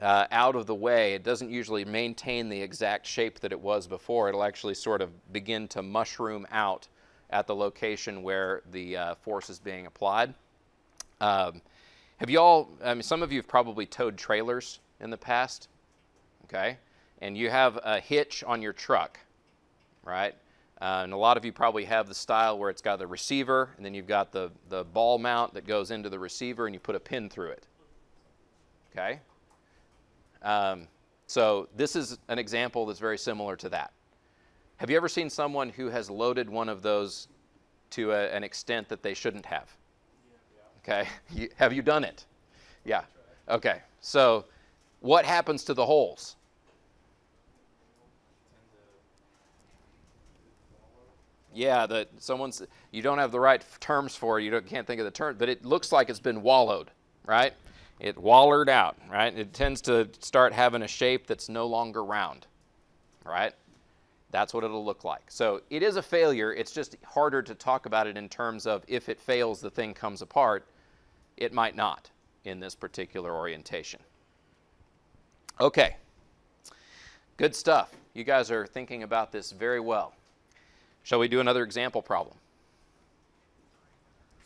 uh, out of the way. It doesn't usually maintain the exact shape that it was before. It'll actually sort of begin to mushroom out at the location where the uh, force is being applied. Um, have you all, I mean, some of you have probably towed trailers in the past, okay? And you have a hitch on your truck, right? Uh, and a lot of you probably have the style where it's got the receiver, and then you've got the, the ball mount that goes into the receiver, and you put a pin through it. Okay? Um, so this is an example that's very similar to that. Have you ever seen someone who has loaded one of those to a, an extent that they shouldn't have? Okay? [laughs] Have you done it? Yeah. Okay. So what happens to the holes? Yeah, that someone's you don't have the right terms for it. You can't think of the term, but it looks like it's been wallowed, right? It wallered out, right? It tends to start having a shape that's no longer round, right? That's what it'll look like. So it is a failure. It's just harder to talk about it in terms of if it fails, the thing comes apart. It might not in this particular orientation. Okay, good stuff. You guys are thinking about this very well. Shall we do another example problem?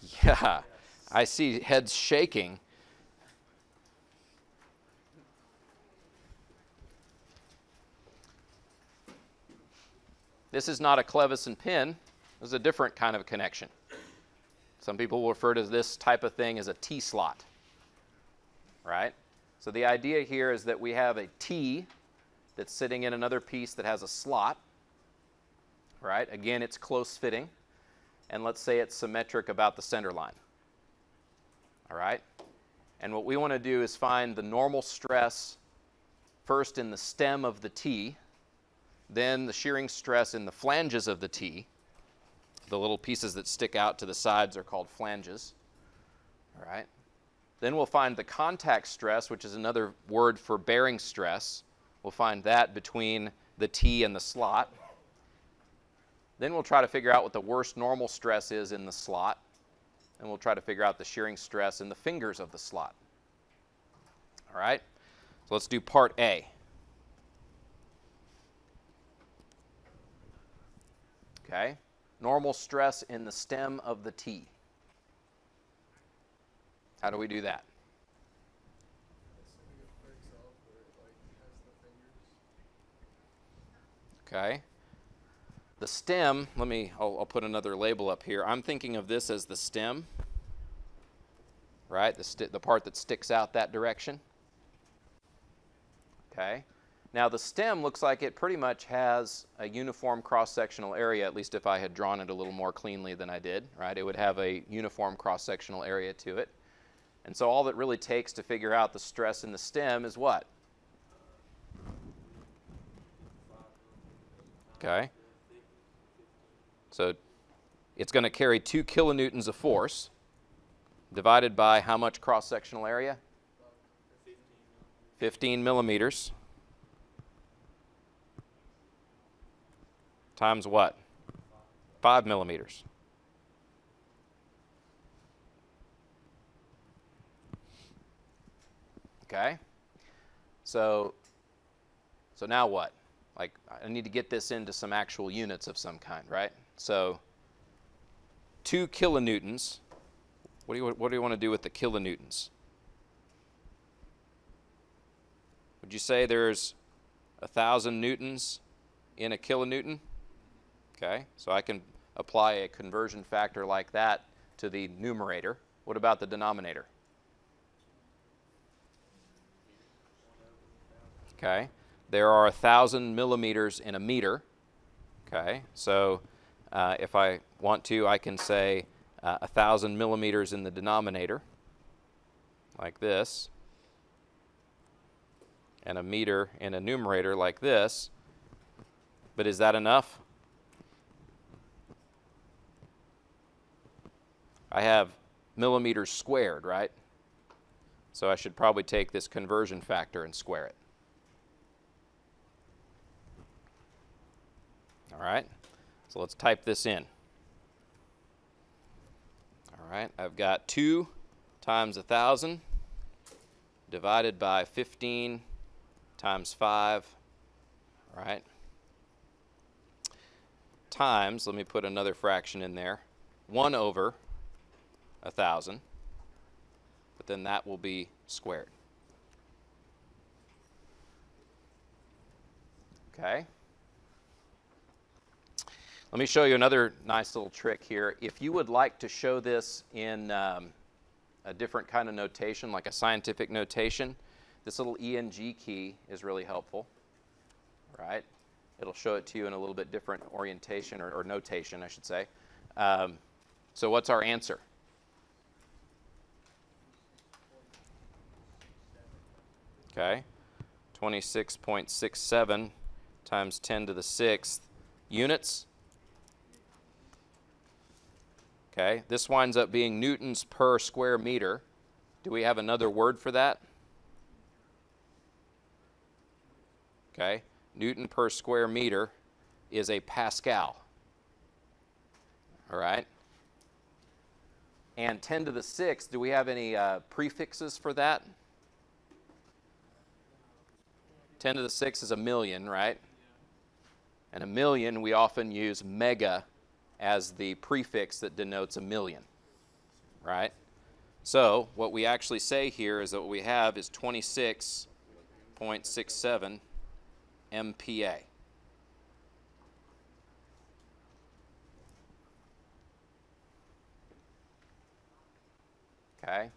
[laughs] Yeah, I see heads shaking. This is not a clevis and pin. This is a different kind of connection. Some people will refer to this type of thing as a T-slot, right? So the idea here is that we have a T that's sitting in another piece that has a slot, right? Again, it's close fitting. And let's say it's symmetric about the center line. All right? And what we want to do is find the normal stress first in the stem of the T, then the shearing stress in the flanges of the T. The little pieces that stick out to the sides are called flanges. All right? Then we'll find the contact stress, which is another word for bearing stress. We'll find that between the T and the slot. Then we'll try to figure out what the worst normal stress is in the slot. And we'll try to figure out the shearing stress in the fingers of the slot. All right? So let's do part A. Okay? Normal stress in the stem of the T. How do we do that? Okay. The stem, let me, I'll, I'll, put another label up here. I'm thinking of this as the stem, right? The, the part that sticks out that direction. Okay. Now the stem looks like it pretty much has a uniform cross-sectional area, at least if I had drawn it a little more cleanly than I did, right? It would have a uniform cross-sectional area to it. And so all that really takes to figure out the stress in the stem is what? Okay. So it's going to carry 2 kilonewtons of force divided by how much cross-sectional area? 15 millimeters. times what? 5 millimeters. Okay? So, so now what? Like, I need to get this into some actual units of some kind, right? So, 2 kilonewtons. What do you, what do you want to do with the kilonewtons? Would you say there's a thousand newtons in a kilonewton? Okay, so I can apply a conversion factor like that to the numerator. What about the denominator? Okay, there are a thousand millimeters in a meter. Okay, so uh, if I want to, I can say uh, a thousand millimeters in the denominator, like this, and a meter in a numerator like this. But is that enough? I have millimeters squared, right? So I should probably take this conversion factor and square it. All right, so let's type this in. All right, I've got 2 times 1,000 divided by 15 times 5, all right, times, let me put another fraction in there, 1 over 1,000, but then that will be squared. Okay. Let me show you another nice little trick here. If you would like to show this in um, a different kind of notation, like a scientific notation, this little ENG key is really helpful, right? It'll show it to you in a little bit different orientation or, or notation, I should say. Um, so what's our answer? Okay, 26.67 times 10 to the sixth units. Okay, this winds up being newtons per square meter. Do we have another word for that? Okay, newton per square meter is a pascal. All right. And 10 to the sixth, do we have any uh, prefixes for that? 10 to the sixth is a million, right? And a million, we often use mega as the prefix that denotes a million, right? So what we actually say here is that what we have is 26.67 MPa. Okay?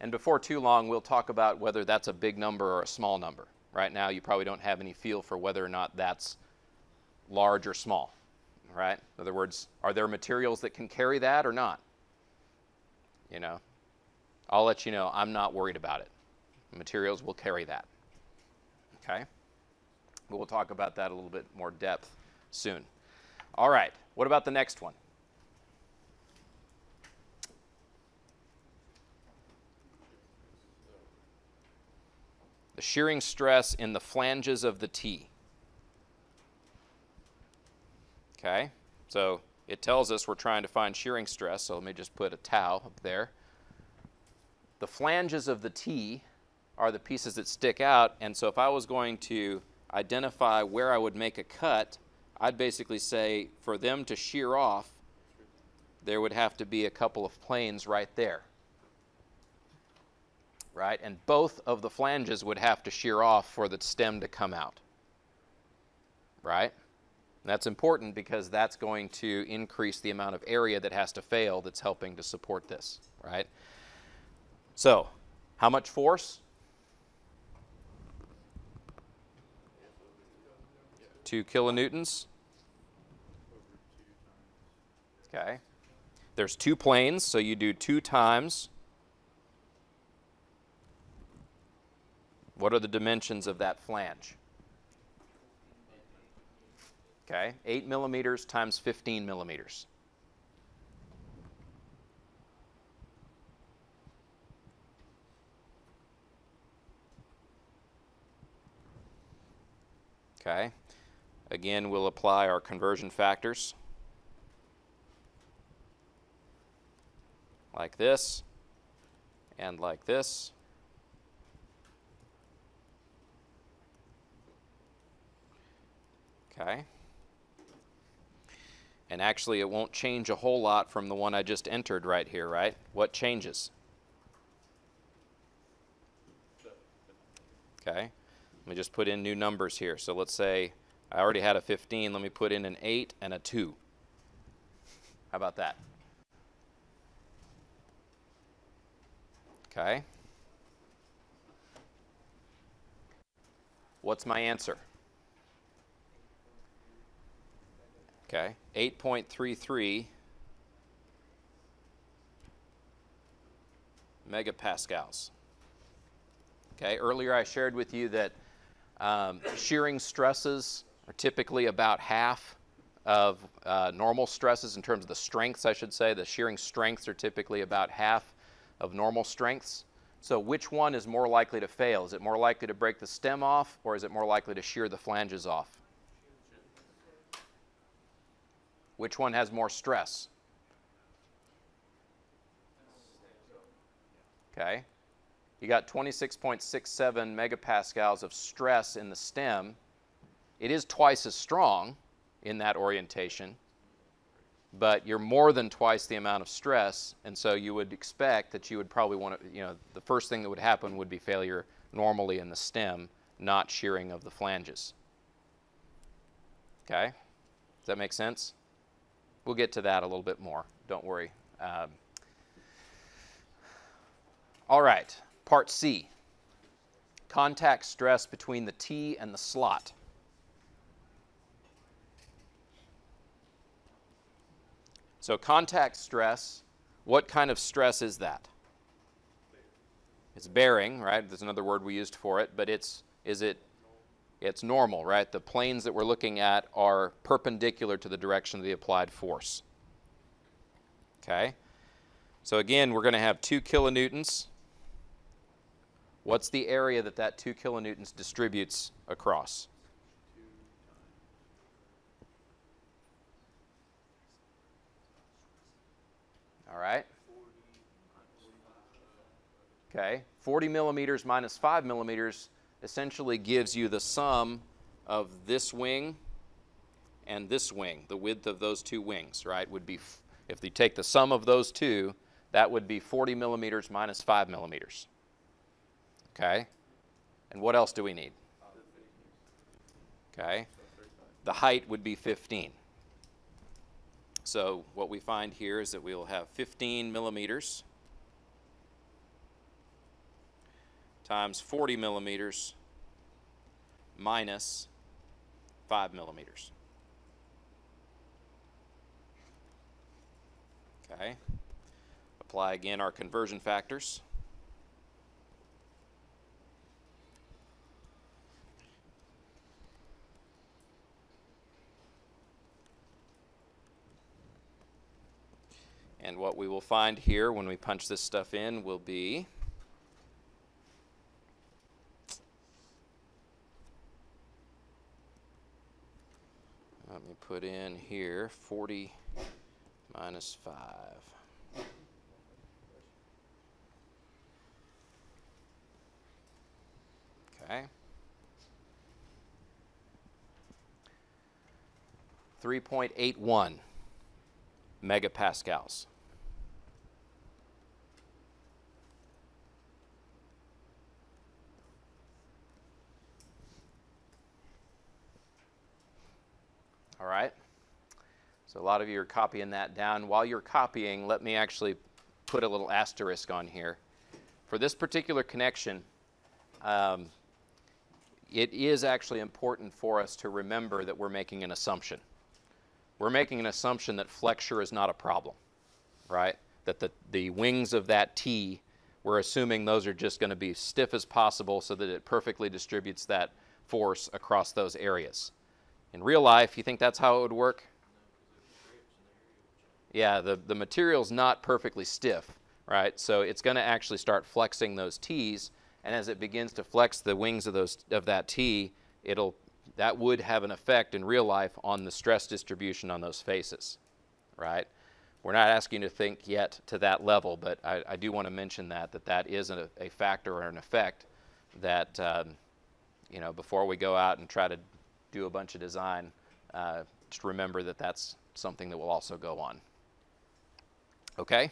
And before too long, we'll talk about whether that's a big number or a small number. Right now, you probably don't have any feel for whether or not that's large or small. Right? In other words, are there materials that can carry that or not? You know, I'll let you know I'm not worried about it. Materials will carry that. Okay? But we'll talk about that a little bit more depth soon. All right, what about the next one? The shearing stress in the flanges of the T. Okay, so it tells us we're trying to find shearing stress, so let me just put a tau up there. The flanges of the T are the pieces that stick out, and so if I was going to identify where I would make a cut, I'd basically say for them to shear off, there would have to be a couple of planes right there. Right? And both of the flanges would have to shear off for the stem to come out. Right? And that's important because that's going to increase the amount of area that has to fail that's helping to support this. Right? So, how much force? Two kilonewtons. Okay. There's two planes, so you do two times. What are the dimensions of that flange? Okay, 8 millimeters times 15 millimeters. Okay. Again, we'll apply our conversion factors. Like this, and like this. Okay. And actually, it won't change a whole lot from the one I just entered right here, right? What changes? Okay. Let me just put in new numbers here. So let's say I already had a 15. Let me put in an 8 and a 2. How about that? Okay. What's my answer? Okay, 8.33 megapascals. Okay, earlier I shared with you that um, shearing stresses are typically about half of uh, normal stresses in terms of the strengths, I should say. The shearing strengths are typically about half of normal strengths. So which one is more likely to fail? Is it more likely to break the stem off or is it more likely to shear the flanges off? Which one has more stress? Okay. You got 26.67 megapascals of stress in the stem. It is twice as strong in that orientation, but you're more than twice the amount of stress, and so you would expect that you would probably want to, you know, the first thing that would happen would be failure normally in the stem, not shearing of the flanges. Okay? Does that make sense? We'll get to that a little bit more. Don't worry. Um, all right, part C contact stress between the T and the slot. So, contact stress, what kind of stress is that? It's bearing, right? There's another word we used for it, but it's is it it's normal, right? The planes that we're looking at are perpendicular to the direction of the applied force. Okay? So again, we're going to have 2 kilonewtons. What's the area that that 2 kilonewtons distributes across? All right. Okay. 40 millimeters minus 5 millimeters essentially gives you the sum of this wing and this wing. The width of those two wings, right, would be, if you take the sum of those two, that would be 40 millimeters minus 5 millimeters. Okay? And what else do we need? Okay? The height would be 15. So what we find here is that we will have 15 millimeters times 40 millimeters minus 5 millimeters. Okay. Apply again our conversion factors. And what we will find here when we punch this stuff in will be put in here 40 minus 5. Okay. 3.81 megapascals. All right? So a lot of you are copying that down. While you're copying, let me actually put a little asterisk on here. For this particular connection, um, it is actually important for us to remember that we're making an assumption. We're making an assumption that flexure is not a problem, right? That the, the wings of that T, we're assuming those are just going to be stiff as possible so that it perfectly distributes that force across those areas. In real life, you think that's how it would work? Yeah, the, the material's not perfectly stiff, right? So it's going to actually start flexing those T's, and as it begins to flex the wings of, those, of that T, it'll that would have an effect in real life on the stress distribution on those faces, right? We're not asking you to think yet to that level, but I, I do want to mention that that that is a, a factor or an effect that um, you know before we go out and try to do a bunch of design, uh, just remember that that's something that will also go on. Okay.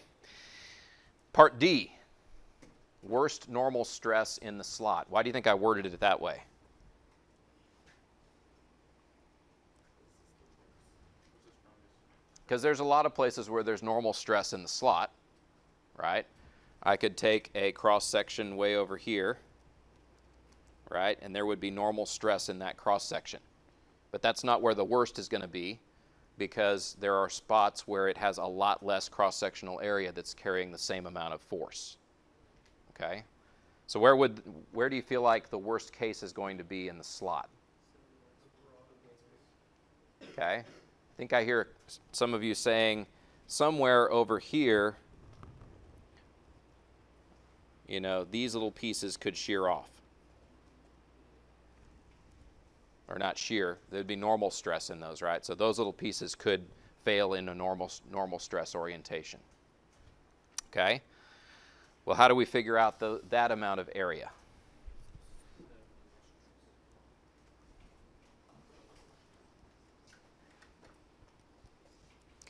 Part D. Worst normal stress in the slot. Why do you think I worded it that way? Because there's a lot of places where there's normal stress in the slot, right? I could take a cross section way over here, right? And there would be normal stress in that cross section. But that's not where the worst is going to be because there are spots where it has a lot less cross sectional area that's carrying the same amount of force. Okay? So where would where do you feel like the worst case is going to be in the slot? Okay? I think I hear some of you saying somewhere over here, you know, these little pieces could shear off. Or not shear, there'd be normal stress in those, right? So those little pieces could fail in a normal, normal stress orientation. Okay? Well, how do we figure out the, that amount of area?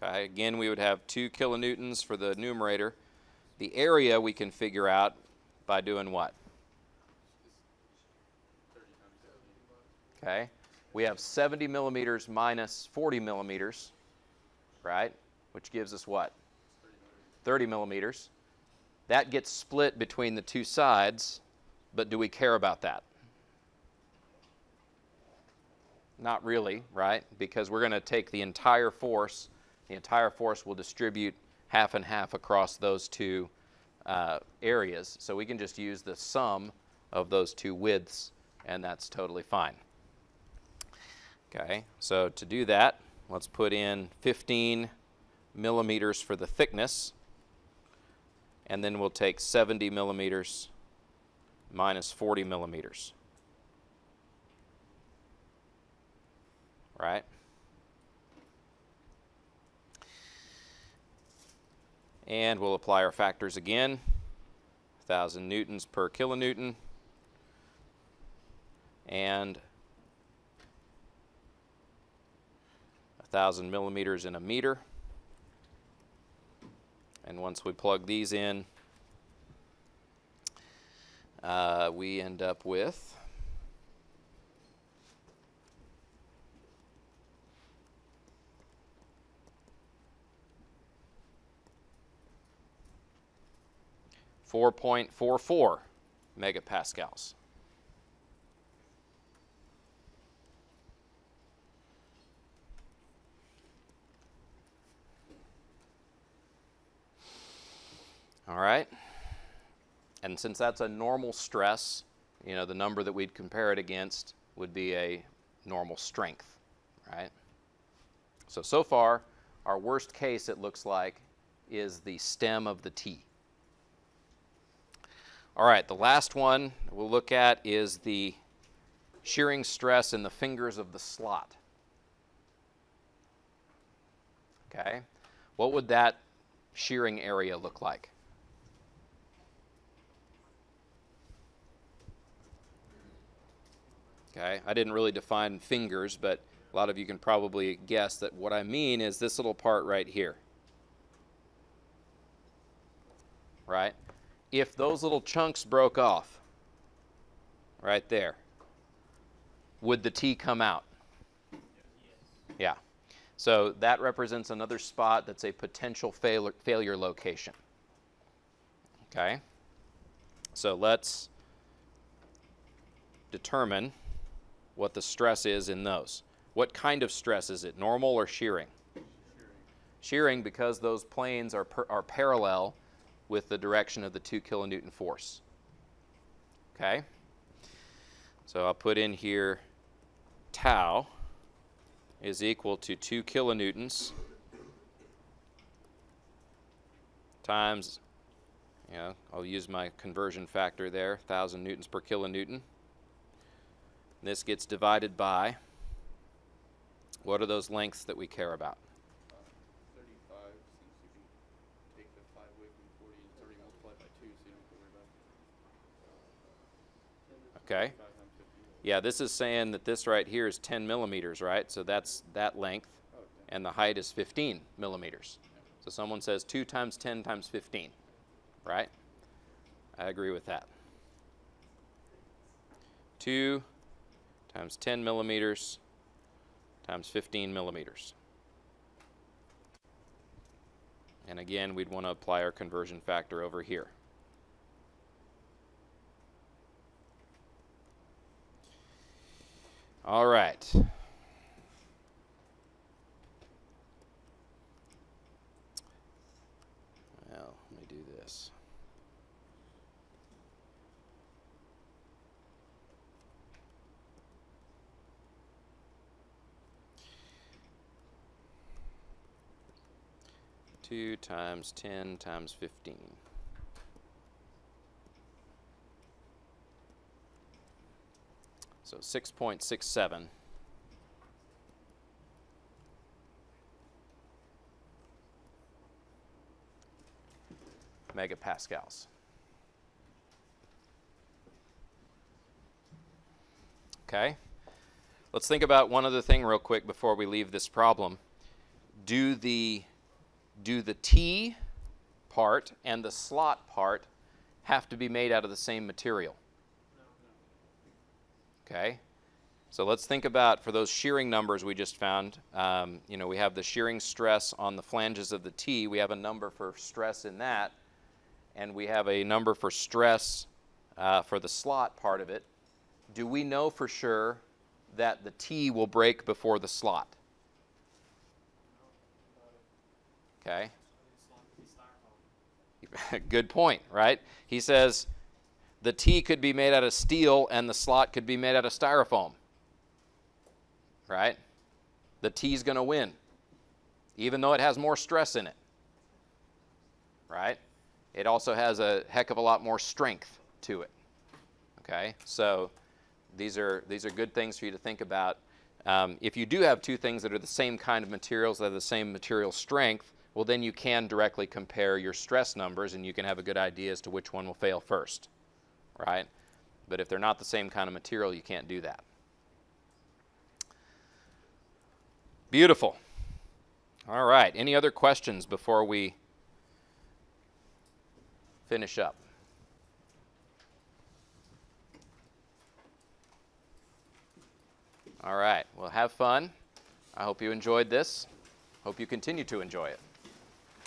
Okay, again, we would have 2 kilonewtons for the numerator. The area we can figure out by doing what? Okay, we have 70 millimeters minus 40 millimeters, right? Which gives us what? 30 millimeters. That gets split between the two sides, but do we care about that? Not really, right? Because we're going to take the entire force the entire force will distribute half and half across those two uh, areas. So we can just use the sum of those two widths, and that's totally fine. Okay, so to do that, let's put in 15 millimeters for the thickness, and then we'll take 70 millimeters minus 40 millimeters. Right? And we'll apply our factors again. 1,000 newtons per kilonewton. And 1,000 millimeters in a meter. And once we plug these in, uh, we end up with 4.44 megapascals. All right. And since that's a normal stress, you know, the number that we'd compare it against would be a normal strength, right? So, so far, our worst case, it looks like, is the stem of the T. All right, the last one we'll look at is the shearing stress in the fingers of the slot. Okay, what would that shearing area look like? Okay, I didn't really define fingers, but a lot of you can probably guess that what I mean is this little part right here. Right? if those little chunks broke off right there, would the T come out? Yeah. So that represents another spot that's a potential fail failure location. Okay? So let's determine what the stress is in those. What kind of stress is it, normal or shearing? Shearing, shearing because those planes are, per, are parallel with the direction of the 2 kilonewton force. Okay? So I'll put in here tau is equal to 2 kilonewtons times, you know, I'll use my conversion factor there, 1,000 newtons per kilonewton. This gets divided by What are those lengths that we care about? 35, since you can take the 5 away from 40, it's already multiplied by 2, so you don't have to worry about it. Okay. 5 times 50. Yeah, this is saying that this right here is 10 millimeters, right? So that's that length, and the height is 15 millimeters. So someone says 2 times 10 times 15, right? I agree with that. 2 times 10 millimeters times 15 millimeters. And again, we'd want to apply our conversion factor over here. All right. Well, let me do this. Two times ten times fifteen. So six point six seven. megapascals. Okay? Let's think about one other thing real quick before we leave this problem. Do the do the T part and the slot part have to be made out of the same material? Okay? So let's think about for those shearing numbers we just found. Um, you know, we have the shearing stress on the flanges of the T. We have a number for stress in that, and we have a number for stress uh, for the slot part of it. Do we know for sure that the T will break before the slot? Okay. [laughs] Good point, right? He says the T could be made out of steel and the slot could be made out of styrofoam. Right? The T is going to win, even though it has more stress in it. Right? It also has a heck of a lot more strength to it. Okay? So these are, these are good things for you to think about. Um, if you do have two things that are the same kind of materials, that have the same material strength, well, then you can directly compare your stress numbers and you can have a good idea as to which one will fail first, right? But if they're not the same kind of material, you can't do that. Beautiful. All right. Any other questions before we finish up? All right. Well, have fun. I hope you enjoyed this. Hope you continue to enjoy it.